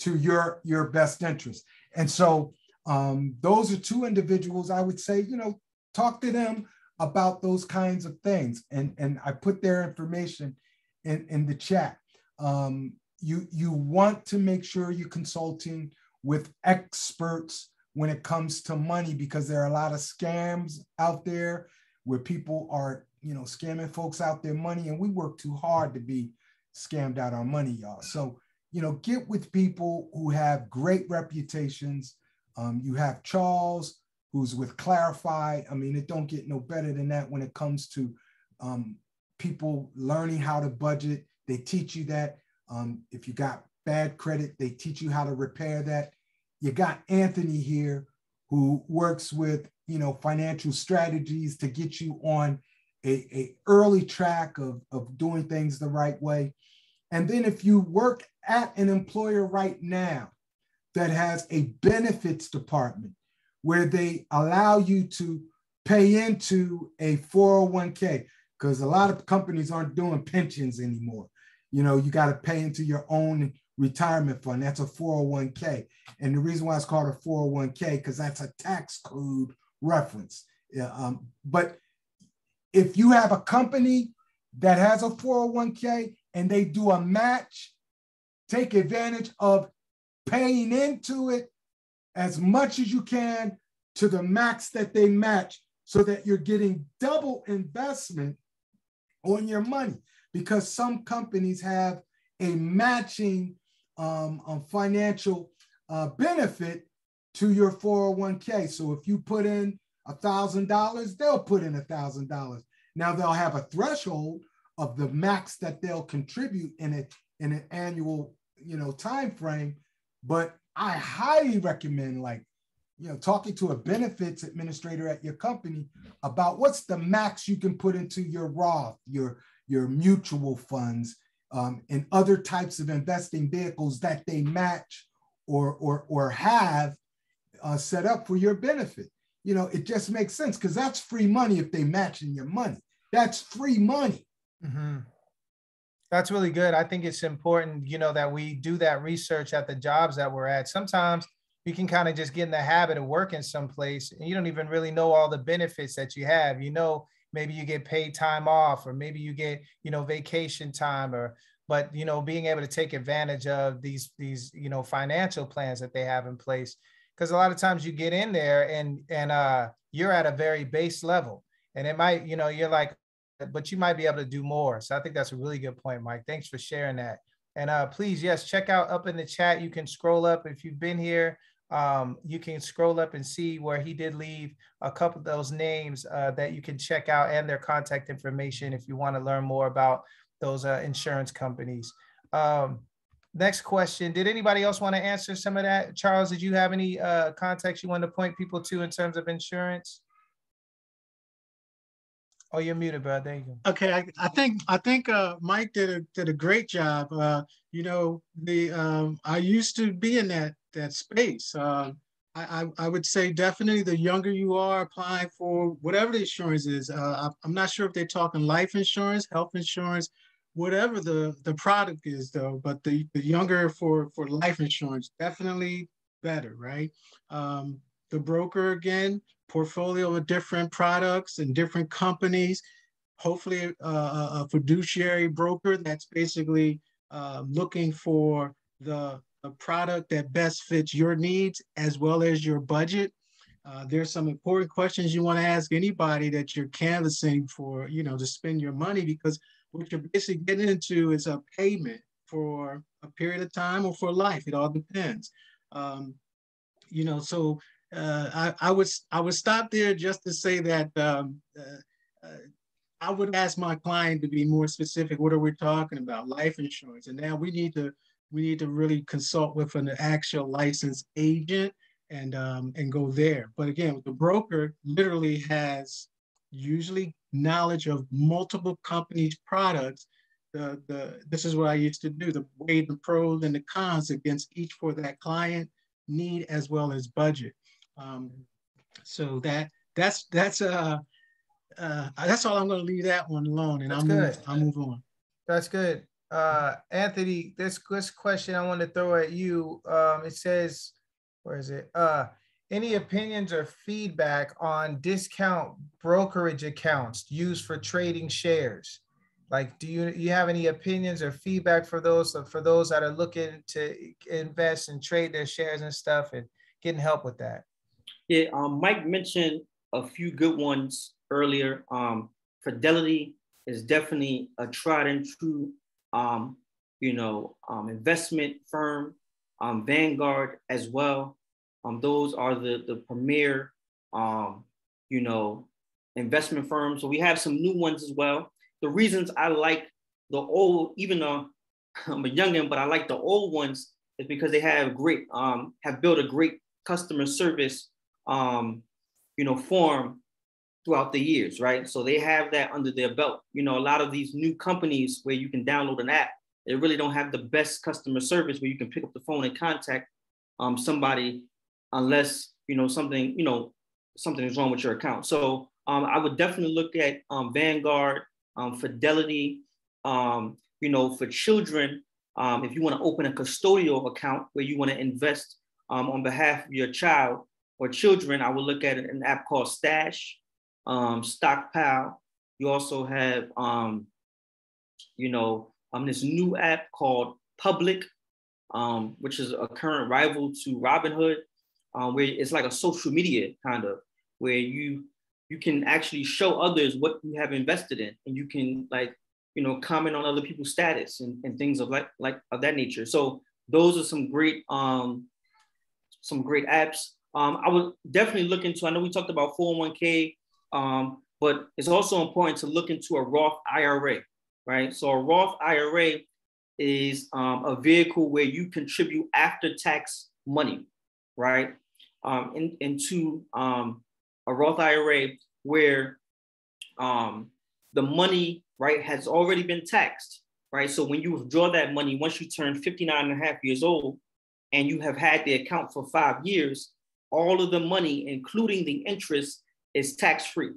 to your your best interest. And so um, those are two individuals I would say, you know, talk to them about those kinds of things. And, and I put their information in, in the chat. Um, you, you want to make sure you're consulting with experts when it comes to money because there are a lot of scams out there where people are, you know, scamming folks out their money. And we work too hard to be scammed out our money, y'all. So you know, get with people who have great reputations. Um, you have Charles, who's with Clarifi. I mean, it don't get no better than that when it comes to um, people learning how to budget. They teach you that. Um, if you got bad credit, they teach you how to repair that. You got Anthony here, who works with you know financial strategies to get you on a, a early track of, of doing things the right way. And then if you work at an employer right now that has a benefits department where they allow you to pay into a 401k, because a lot of companies aren't doing pensions anymore. You know, you got to pay into your own retirement fund. That's a 401k. And the reason why it's called a 401k, because that's a tax code reference. Um, but if you have a company that has a 401k and they do a match, take advantage of paying into it as much as you can to the max that they match so that you're getting double investment on your money because some companies have a matching um, um, financial uh, benefit to your 401k. So if you put in $1,000, they'll put in $1,000. Now they'll have a threshold of the max that they'll contribute in it in an annual you know time frame but i highly recommend like you know talking to a benefits administrator at your company about what's the max you can put into your roth your your mutual funds um, and other types of investing vehicles that they match or, or, or have uh, set up for your benefit. You know, it just makes sense because that's free money if they match in your money. That's free money. Mm-hmm. That's really good. I think it's important, you know, that we do that research at the jobs that we're at. Sometimes you can kind of just get in the habit of working someplace and you don't even really know all the benefits that you have. You know, maybe you get paid time off, or maybe you get, you know, vacation time, or but you know, being able to take advantage of these these you know financial plans that they have in place. Because a lot of times you get in there and and uh, you're at a very base level, and it might, you know, you're like, but you might be able to do more. So I think that's a really good point, Mike. Thanks for sharing that. And uh, please, yes, check out up in the chat. You can scroll up if you've been here. Um, you can scroll up and see where he did leave a couple of those names uh, that you can check out and their contact information if you want to learn more about those uh, insurance companies. Um, next question. Did anybody else want to answer some of that? Charles, did you have any uh, contacts you want to point people to in terms of insurance? Oh, you're muted, bro. There you go. Okay, I, I think I think uh, Mike did a did a great job. Uh, you know, the um, I used to be in that that space. Uh, I, I, would say definitely the younger you are applying for whatever the insurance is. Uh, I'm not sure if they're talking life insurance, health insurance, whatever the the product is though. But the the younger for for life insurance definitely better, right? Um, the broker again portfolio of different products and different companies. Hopefully, uh, a fiduciary broker that's basically uh, looking for the, the product that best fits your needs as well as your budget. Uh, there's some important questions you want to ask anybody that you're canvassing for, you know, to spend your money because what you're basically getting into is a payment for a period of time or for life. It all depends. Um, you know, so uh, I, I would I would stop there just to say that um, uh, uh, I would ask my client to be more specific. What are we talking about? Life insurance, and now we need to we need to really consult with an actual licensed agent and um, and go there. But again, the broker literally has usually knowledge of multiple companies' products. The, the, this is what I used to do, the weigh the pros and the cons against each for that client need as well as budget. Um, so that that's that's uh, uh that's all I'm going to leave that one alone, and I'll move I'll move on. That's good. Uh, Anthony, this this question I want to throw at you. Um, it says, where is it? Uh, any opinions or feedback on discount brokerage accounts used for trading shares? Like, do you you have any opinions or feedback for those for those that are looking to invest and trade their shares and stuff and getting help with that? Yeah, um, Mike mentioned a few good ones earlier. Um, Fidelity is definitely a tried and true, um, you know, um, investment firm. Um, Vanguard as well. Um, those are the the premier, um, you know, investment firms. So we have some new ones as well. The reasons I like the old, even though I'm a youngin, but I like the old ones, is because they have great, um, have built a great customer service um, you know, form throughout the years, right? So they have that under their belt. You know, a lot of these new companies where you can download an app, they really don't have the best customer service where you can pick up the phone and contact um, somebody unless you know something, you know, something is wrong with your account. So um, I would definitely look at um, Vanguard, um, Fidelity. Um, you know, for children, um, if you want to open a custodial account where you want to invest on behalf of your child, or children, I would look at an app called Stash, um, Stockpile. You also have, um, you know, um, this new app called Public, um, which is a current rival to Robinhood, um, where it's like a social media kind of, where you you can actually show others what you have invested in, and you can like, you know, comment on other people's status and, and things of like like of that nature. So those are some great um, some great apps. Um, I would definitely look into, I know we talked about 401k, um, but it's also important to look into a Roth IRA, right? So a Roth IRA is um, a vehicle where you contribute after tax money, right? Um, in, into um, a Roth IRA where um, the money, right, has already been taxed, right? So when you withdraw that money, once you turn 59 and a half years old and you have had the account for five years, all of the money, including the interest, is tax free,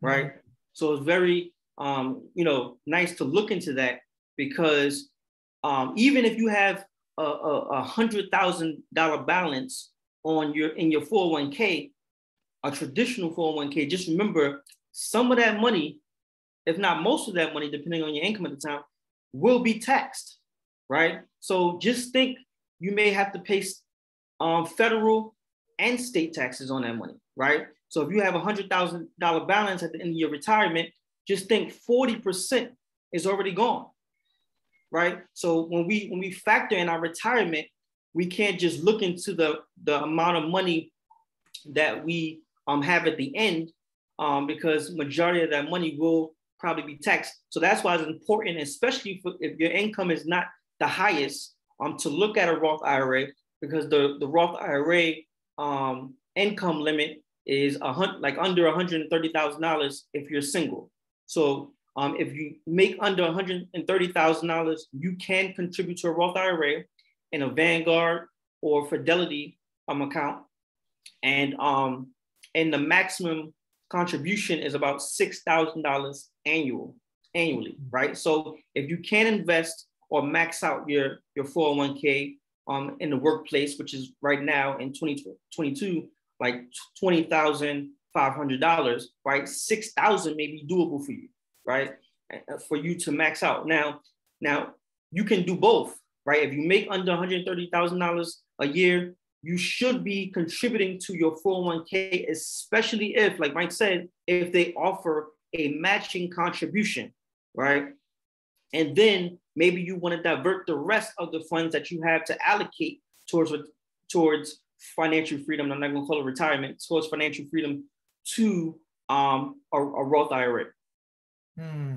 right? Mm-hmm. So it's very, um, you know, nice to look into that because um, even if you have a, a, a hundred thousand dollar balance on your in your 401k, a traditional 401k, just remember some of that money, if not most of that money, depending on your income at the time, will be taxed, right? So just think you may have to pay um, federal and state taxes on that money, right? So if you have a hundred thousand dollar balance at the end of your retirement, just think 40% is already gone, right? So when we when we factor in our retirement, we can't just look into the the amount of money that we um, have at the end um, because majority of that money will probably be taxed. So that's why it's important, especially for, if your income is not the highest, um, to look at a Roth IRA because the, the Roth IRA um, income limit is a hundred, like under $130,000 if you're single. So um, if you make under $130,000, you can contribute to a Roth IRA in a Vanguard or Fidelity um, account. And um, and the maximum contribution is about $6,000 annual, annually, right? So if you can invest or max out your, your 401k um, in the workplace, which is right now in 2022, like $20,500, right? 6,000 may be doable for you, right? For you to max out. Now, now you can do both, right? If you make under $130,000 a year, you should be contributing to your 401k, especially if, like Mike said, if they offer a matching contribution, right? And then maybe you want to divert the rest of the funds that you have to allocate towards towards financial freedom. I'm not going to call it retirement, towards financial freedom to um, a, a Roth IRA. Hmm.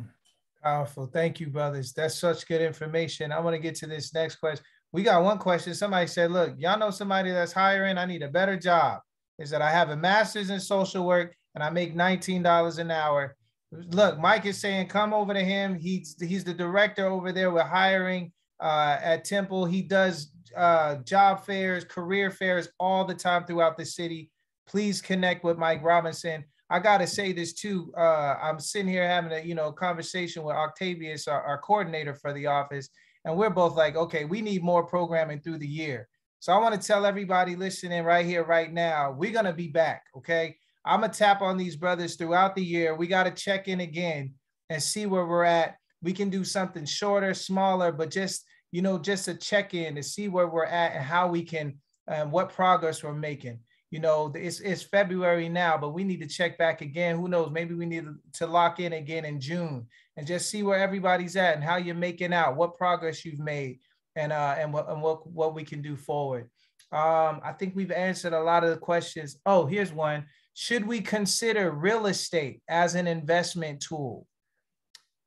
Powerful. Thank you, brothers. That's such good information. I want to get to this next question we got one question. Somebody said, look, y'all know somebody that's hiring. I need a better job. Is that I have a master's in social work and I make $19 an hour. Look, Mike is saying, come over to him. He's he's the director over there We're hiring uh, at Temple. He does uh, job fairs, career fairs all the time throughout the city. Please connect with Mike Robinson. I gotta say this too. Uh, I'm sitting here having a you know conversation with Octavius, our, our coordinator for the office, and we're both like, okay, we need more programming through the year. So I want to tell everybody listening right here, right now, we're gonna be back. Okay. I'm gonna tap on these brothers throughout the year. We got to check in again and see where we're at. We can do something shorter, smaller, but just you know, just a check in to see where we're at and how we can, um, what progress we're making. You know, it's it's February now, but we need to check back again. Who knows? Maybe we need to lock in again in June and just see where everybody's at and how you're making out, what progress you've made, and uh, and what and what what we can do forward. Um, I think we've answered a lot of the questions. Oh, here's one: Should we consider real estate as an investment tool?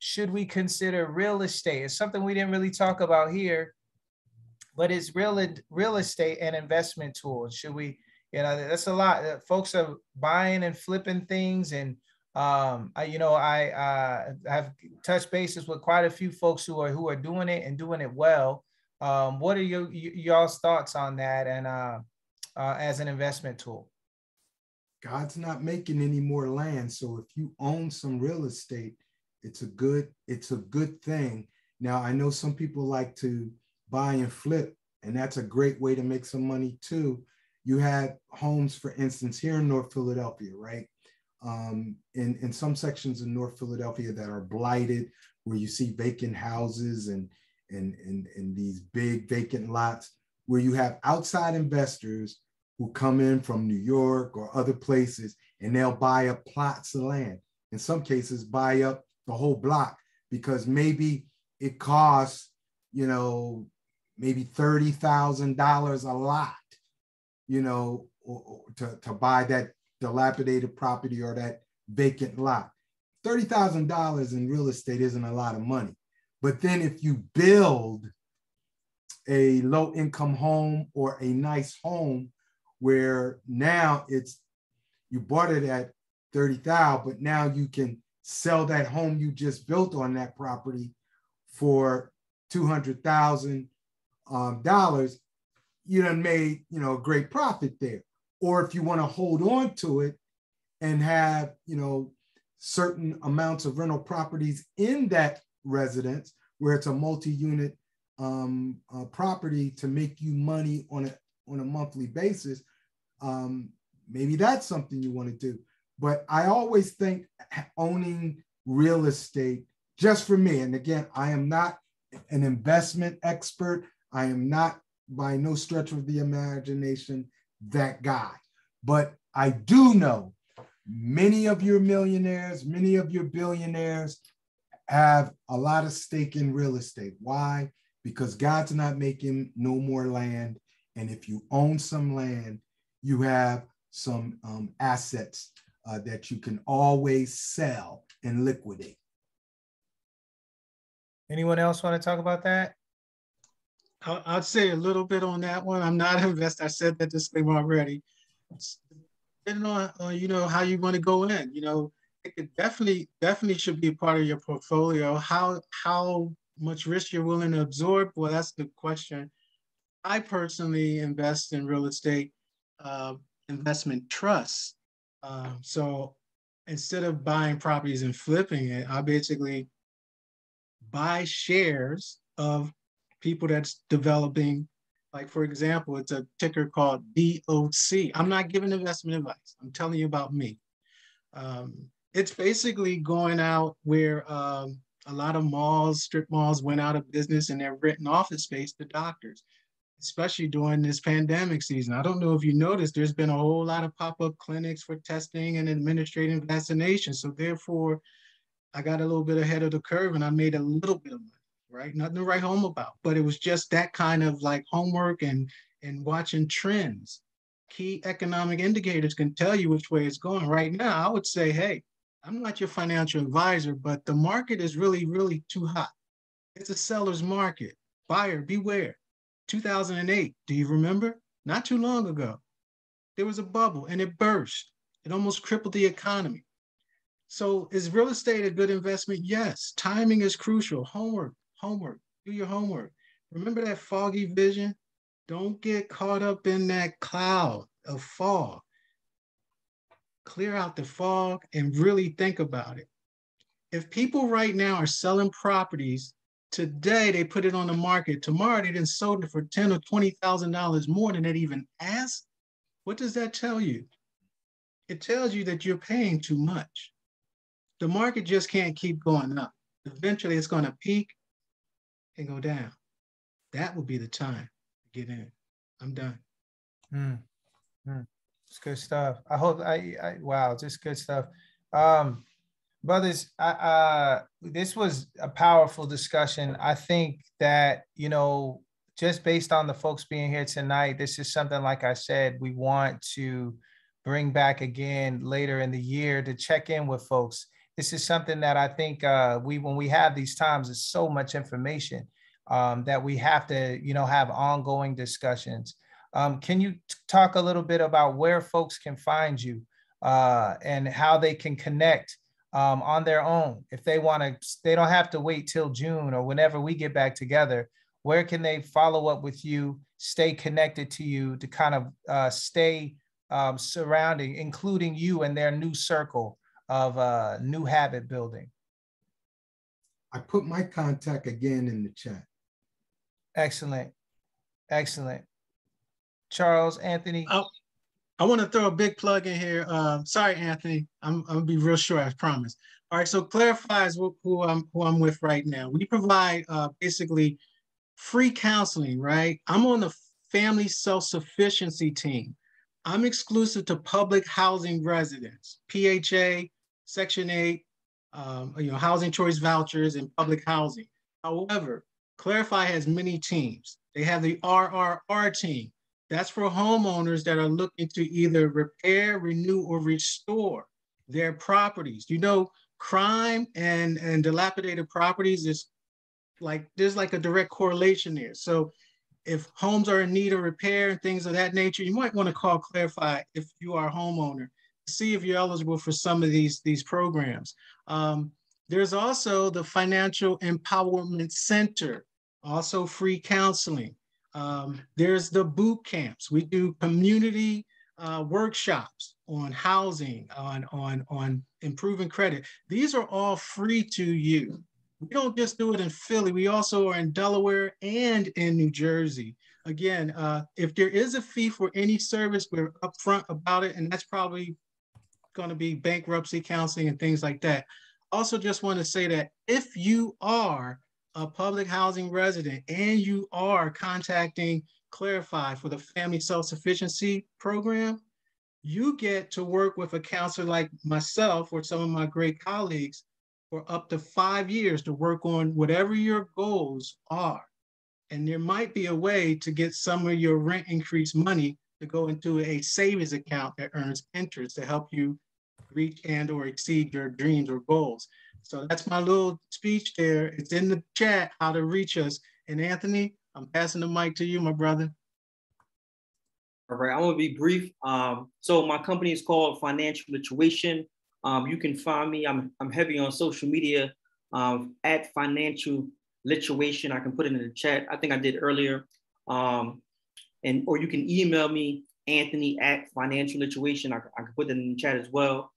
Should we consider real estate? It's something we didn't really talk about here, but it's real real estate and investment tool. Should we? You know, that's a lot. Folks are buying and flipping things and um I, you know i uh have touched bases with quite a few folks who are who are doing it and doing it well um what are your y'all's thoughts on that and uh, uh as an investment tool god's not making any more land so if you own some real estate it's a good it's a good thing. Now i know some people like to buy and flip and that's a great way to make some money too. You have homes for instance here in north philadelphia right? Um, in, in some sections of North Philadelphia that are blighted, where you see vacant houses and, and, and, and these big vacant lots, where you have outside investors who come in from New York or other places and they'll buy up plots of land. In some cases, buy up the whole block because maybe it costs, you know, maybe $30,000 a lot, you know, to, to buy that dilapidated property or that vacant lot. $30,000 in real estate isn't a lot of money. But then if you build a low income home or a nice home where now it's you bought it at 30,000 but now you can sell that home you just built on that property for two hundred thousand um, dollars, you done made you know a great profit there. Or if you want to hold on to it and have you know certain amounts of rental properties in that residence where it's a multi-unit um, uh, property to make you money on a on a monthly basis, um, maybe that's something you want to do. But I always think owning real estate, just for me, and again, I am not an investment expert. I am not by no stretch of the imagination that guy. But I do know many of your millionaires, many of your billionaires have a lot of stake in real estate. Why? Because God's not making no more land. And if you own some land, you have some um, assets uh, that you can always sell and liquidate. Anyone else want to talk about that? I'll, say a little bit on that one. I'm not an investor. I said that disclaimer already. depending on, on you know how you want to go in. You know, it definitely definitely should be a part of your portfolio. How how much risk you're willing to absorb? Well, that's the question. I personally invest in real estate uh, investment trusts. Uh, so instead of buying properties and flipping it, I basically buy shares of people that's developing. Like for example, it's a ticker called DOC. I'm not giving investment advice. I'm telling you about me. Um, it's basically going out where um, a lot of malls, strip malls went out of business and they're renting office space to doctors especially during this pandemic season. I don't know if you noticed, there's been a whole lot of pop-up clinics for testing and administrating vaccinations. So therefore, I got a little bit ahead of the curve and I made a little bit of money, right? Nothing to write home about, but it was just that kind of like homework and and watching trends. Key economic indicators can tell you which way it's going. Right now, I would say, hey, I'm not your financial advisor, but the market is really, really too hot. It's a seller's market. Buyer, beware. 2008, do you remember? Not too long ago. There was a bubble and it burst. It almost crippled the economy. So is real estate a good investment? Yes. Timing is crucial. Homework, homework, do your homework. Remember that foggy vision? Don't get caught up in that cloud of fog. Clear out the fog and really think about it. If people right now are selling properties Today they put it on the market. Tomorrow they didn't sold it for ten or twenty thousand dollars more than it even asked. What does that tell you? It tells you that you're paying too much. The market just can't keep going up. Eventually it's going to peak and go down. That will be the time to get in. I'm done. Mm. Mm. It's good stuff. I hope I, I wow, just good stuff. Um, brothers uh, this was a powerful discussion. I think that you know just based on the folks being here tonight this is something like i said we want to bring back again later in the year to check in with folks. This is something that i think uh, we when we have these times is so much information um, that we have to you know have ongoing discussions. Um, can you talk a little bit about where folks can find you uh, and how they can connect um, on their own. If they want to they don't have to wait till june or whenever we get back together where can they follow up with you stay connected to you to kind of uh, stay um, surrounding including you and their new circle of uh, new habit building? I put my contact again in the chat. Excellent. Excellent. Charles anthony? Oh, I want to throw a big plug in here. Uh, sorry, Anthony. I'm, I'm, gonna be real short, I promise. All right, so Clarifi's who, who I'm who I'm with right now. We provide uh, basically free counseling, right? I'm on the family self-sufficiency team. I'm exclusive to public housing residents, PHA, Section 8, um, you know, housing choice vouchers and public housing. However, Clarifi has many teams. They have the RRR team, that's for homeowners that are looking to either repair, renew, or restore their properties. You know, crime and, and dilapidated properties is like, there's like a direct correlation there. So if homes are in need of repair and things of that nature, you might want to call Clarifi if you are a homeowner, see if you're eligible for some of these, these programs. Um, There's also the Financial Empowerment Center, also free counseling. Um, there's the boot camps. We do community uh, workshops on housing, on, on, on improving credit. These are all free to you. We don't just do it in Philly. We also are in Delaware and in New Jersey. Again, uh, if there is a fee for any service, we're upfront about it, and that's probably going to be bankruptcy counseling and things like that. Also, just want to say that if you are a public housing resident and you are contacting Clarifi for the Family Self-Sufficiency Program, you get to work with a counselor like myself or some of my great colleagues for up to five years to work on whatever your goals are. And there might be a way to get some of your rent increase money to go into a savings account that earns interest to help you reach and or exceed your dreams or goals. So that's my little speech there. It's in the chat how to reach us. And Anthony, I'm passing the mic to you, my brother. All right, I'm gonna be brief. Um, so my company is called Financial Lituation. Um, you can find me. I'm I'm heavy on social media um, at Financial Lituation. I can put it in the chat. I think I did earlier. Um, and or you can email me Anthony at Financial Lituation. I, I can put it in the chat as well.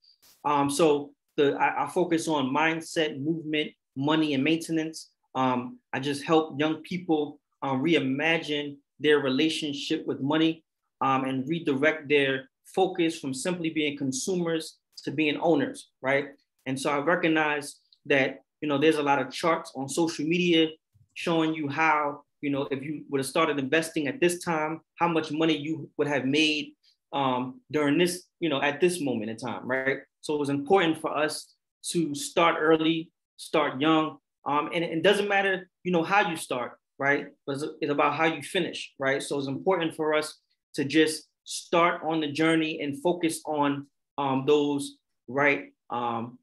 Um, so the I, I, focus on mindset, movement, money, and maintenance. Um, I just help young people um, reimagine their relationship with money um, and redirect their focus from simply being consumers to being owners, right? And so I recognize that, you know, there's a lot of charts on social media showing you how, you know, if you would have started investing at this time, how much money you would have made um, during this, you know, at this moment in time, right? So it was important for us to start early, start young. Um, and it doesn't matter, you know, how you start, right? But it's about how you finish, right? So it's important for us to just start on the journey and focus on um, those right um,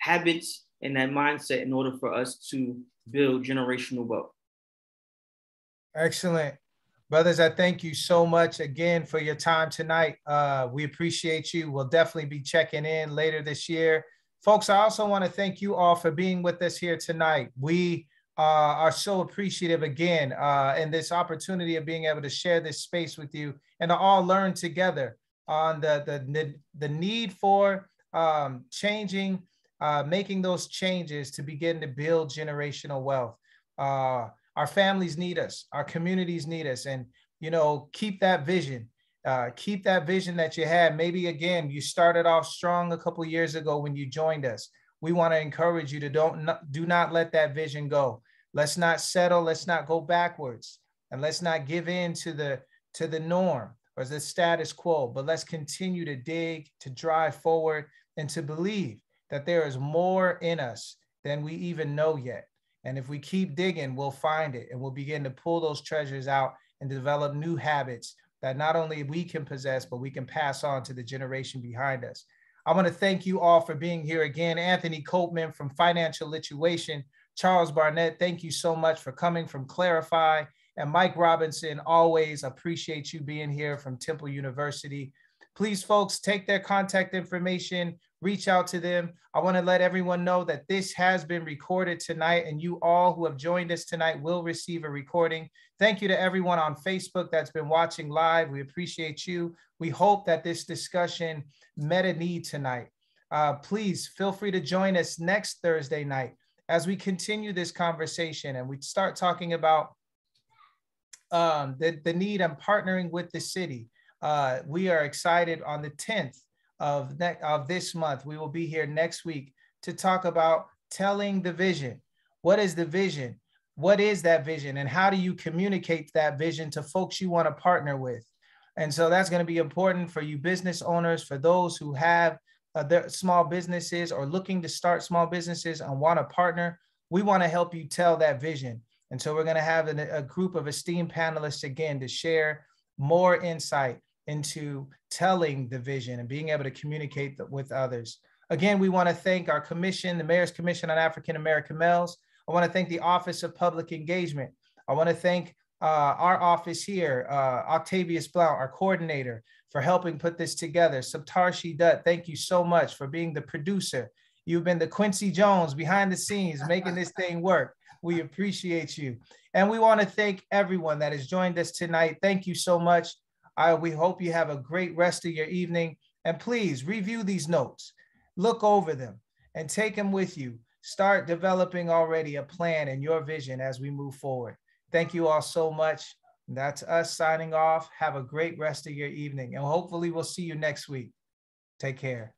habits and that mindset in order for us to build generational wealth. Excellent. Brothers, I thank you so much again for your time tonight. Uh, we appreciate you. We'll definitely be checking in later this year. Folks, I also want to thank you all for being with us here tonight. We uh, are so appreciative again uh, and this opportunity of being able to share this space with you and to all learn together on the, the, the need for um, changing, uh, making those changes to begin to build generational wealth. Uh, our families need us, our communities need us, and you know, keep that vision. Uh, keep that vision that you had. Maybe again, you started off strong a couple years ago when you joined us. We want to encourage you to don't do not let that vision go. Let's not settle. Let's not go backwards, and let's not give in to the to the norm or the status quo. But let's continue to dig, to drive forward, and to believe that there is more in us than we even know yet. And if we keep digging, we'll find it, and we'll begin to pull those treasures out and develop new habits that not only we can possess, but we can pass on to the generation behind us. I want to thank you all for being here again. Anthony Copeman from Financial Lituation Charles Barnett, thank you so much for coming from Clarifi. And Mike Robinson, always appreciate you being here from Temple University. Please, folks, take their contact information, reach out to them. I want to let everyone know that this has been recorded tonight, and you all who have joined us tonight will receive a recording. Thank you to everyone on Facebook that's been watching live. We appreciate you. We hope that this discussion met a need tonight. Uh, please feel free to join us next Thursday night as we continue this conversation and we start talking about um, the, the need of partnering with the city, uh, we are excited on the 10th of, of this month. We will be here next week to talk about telling the vision. What is the vision? What is that vision? And how do you communicate that vision to folks you want to partner with? And so that's going to be important for you business owners, for those who have uh, their small businesses or looking to start small businesses and want to partner, we want to help you tell that vision. And so we're going to have an, a group of esteemed panelists again to share more insight into telling the vision and being able to communicate with others. Again, we want to thank our commission, the Mayor's Commission on African American Males. I want to thank the Office of Public Engagement. I want to thank uh, our office here, uh, Octavius Blount, our coordinator, for helping put this together. Saptarshi Dutt, thank you so much for being the producer You've been the Quincy Jones behind the scenes making this thing work. We appreciate you. And we want to thank everyone that has joined us tonight. Thank you so much. I, we hope you have a great rest of your evening. And please review these notes, look over them, and take them with you. Start developing already a plan and your vision as we move forward. Thank you all so much. That's us signing off. Have a great rest of your evening, and hopefully, we'll see you next week. Take care.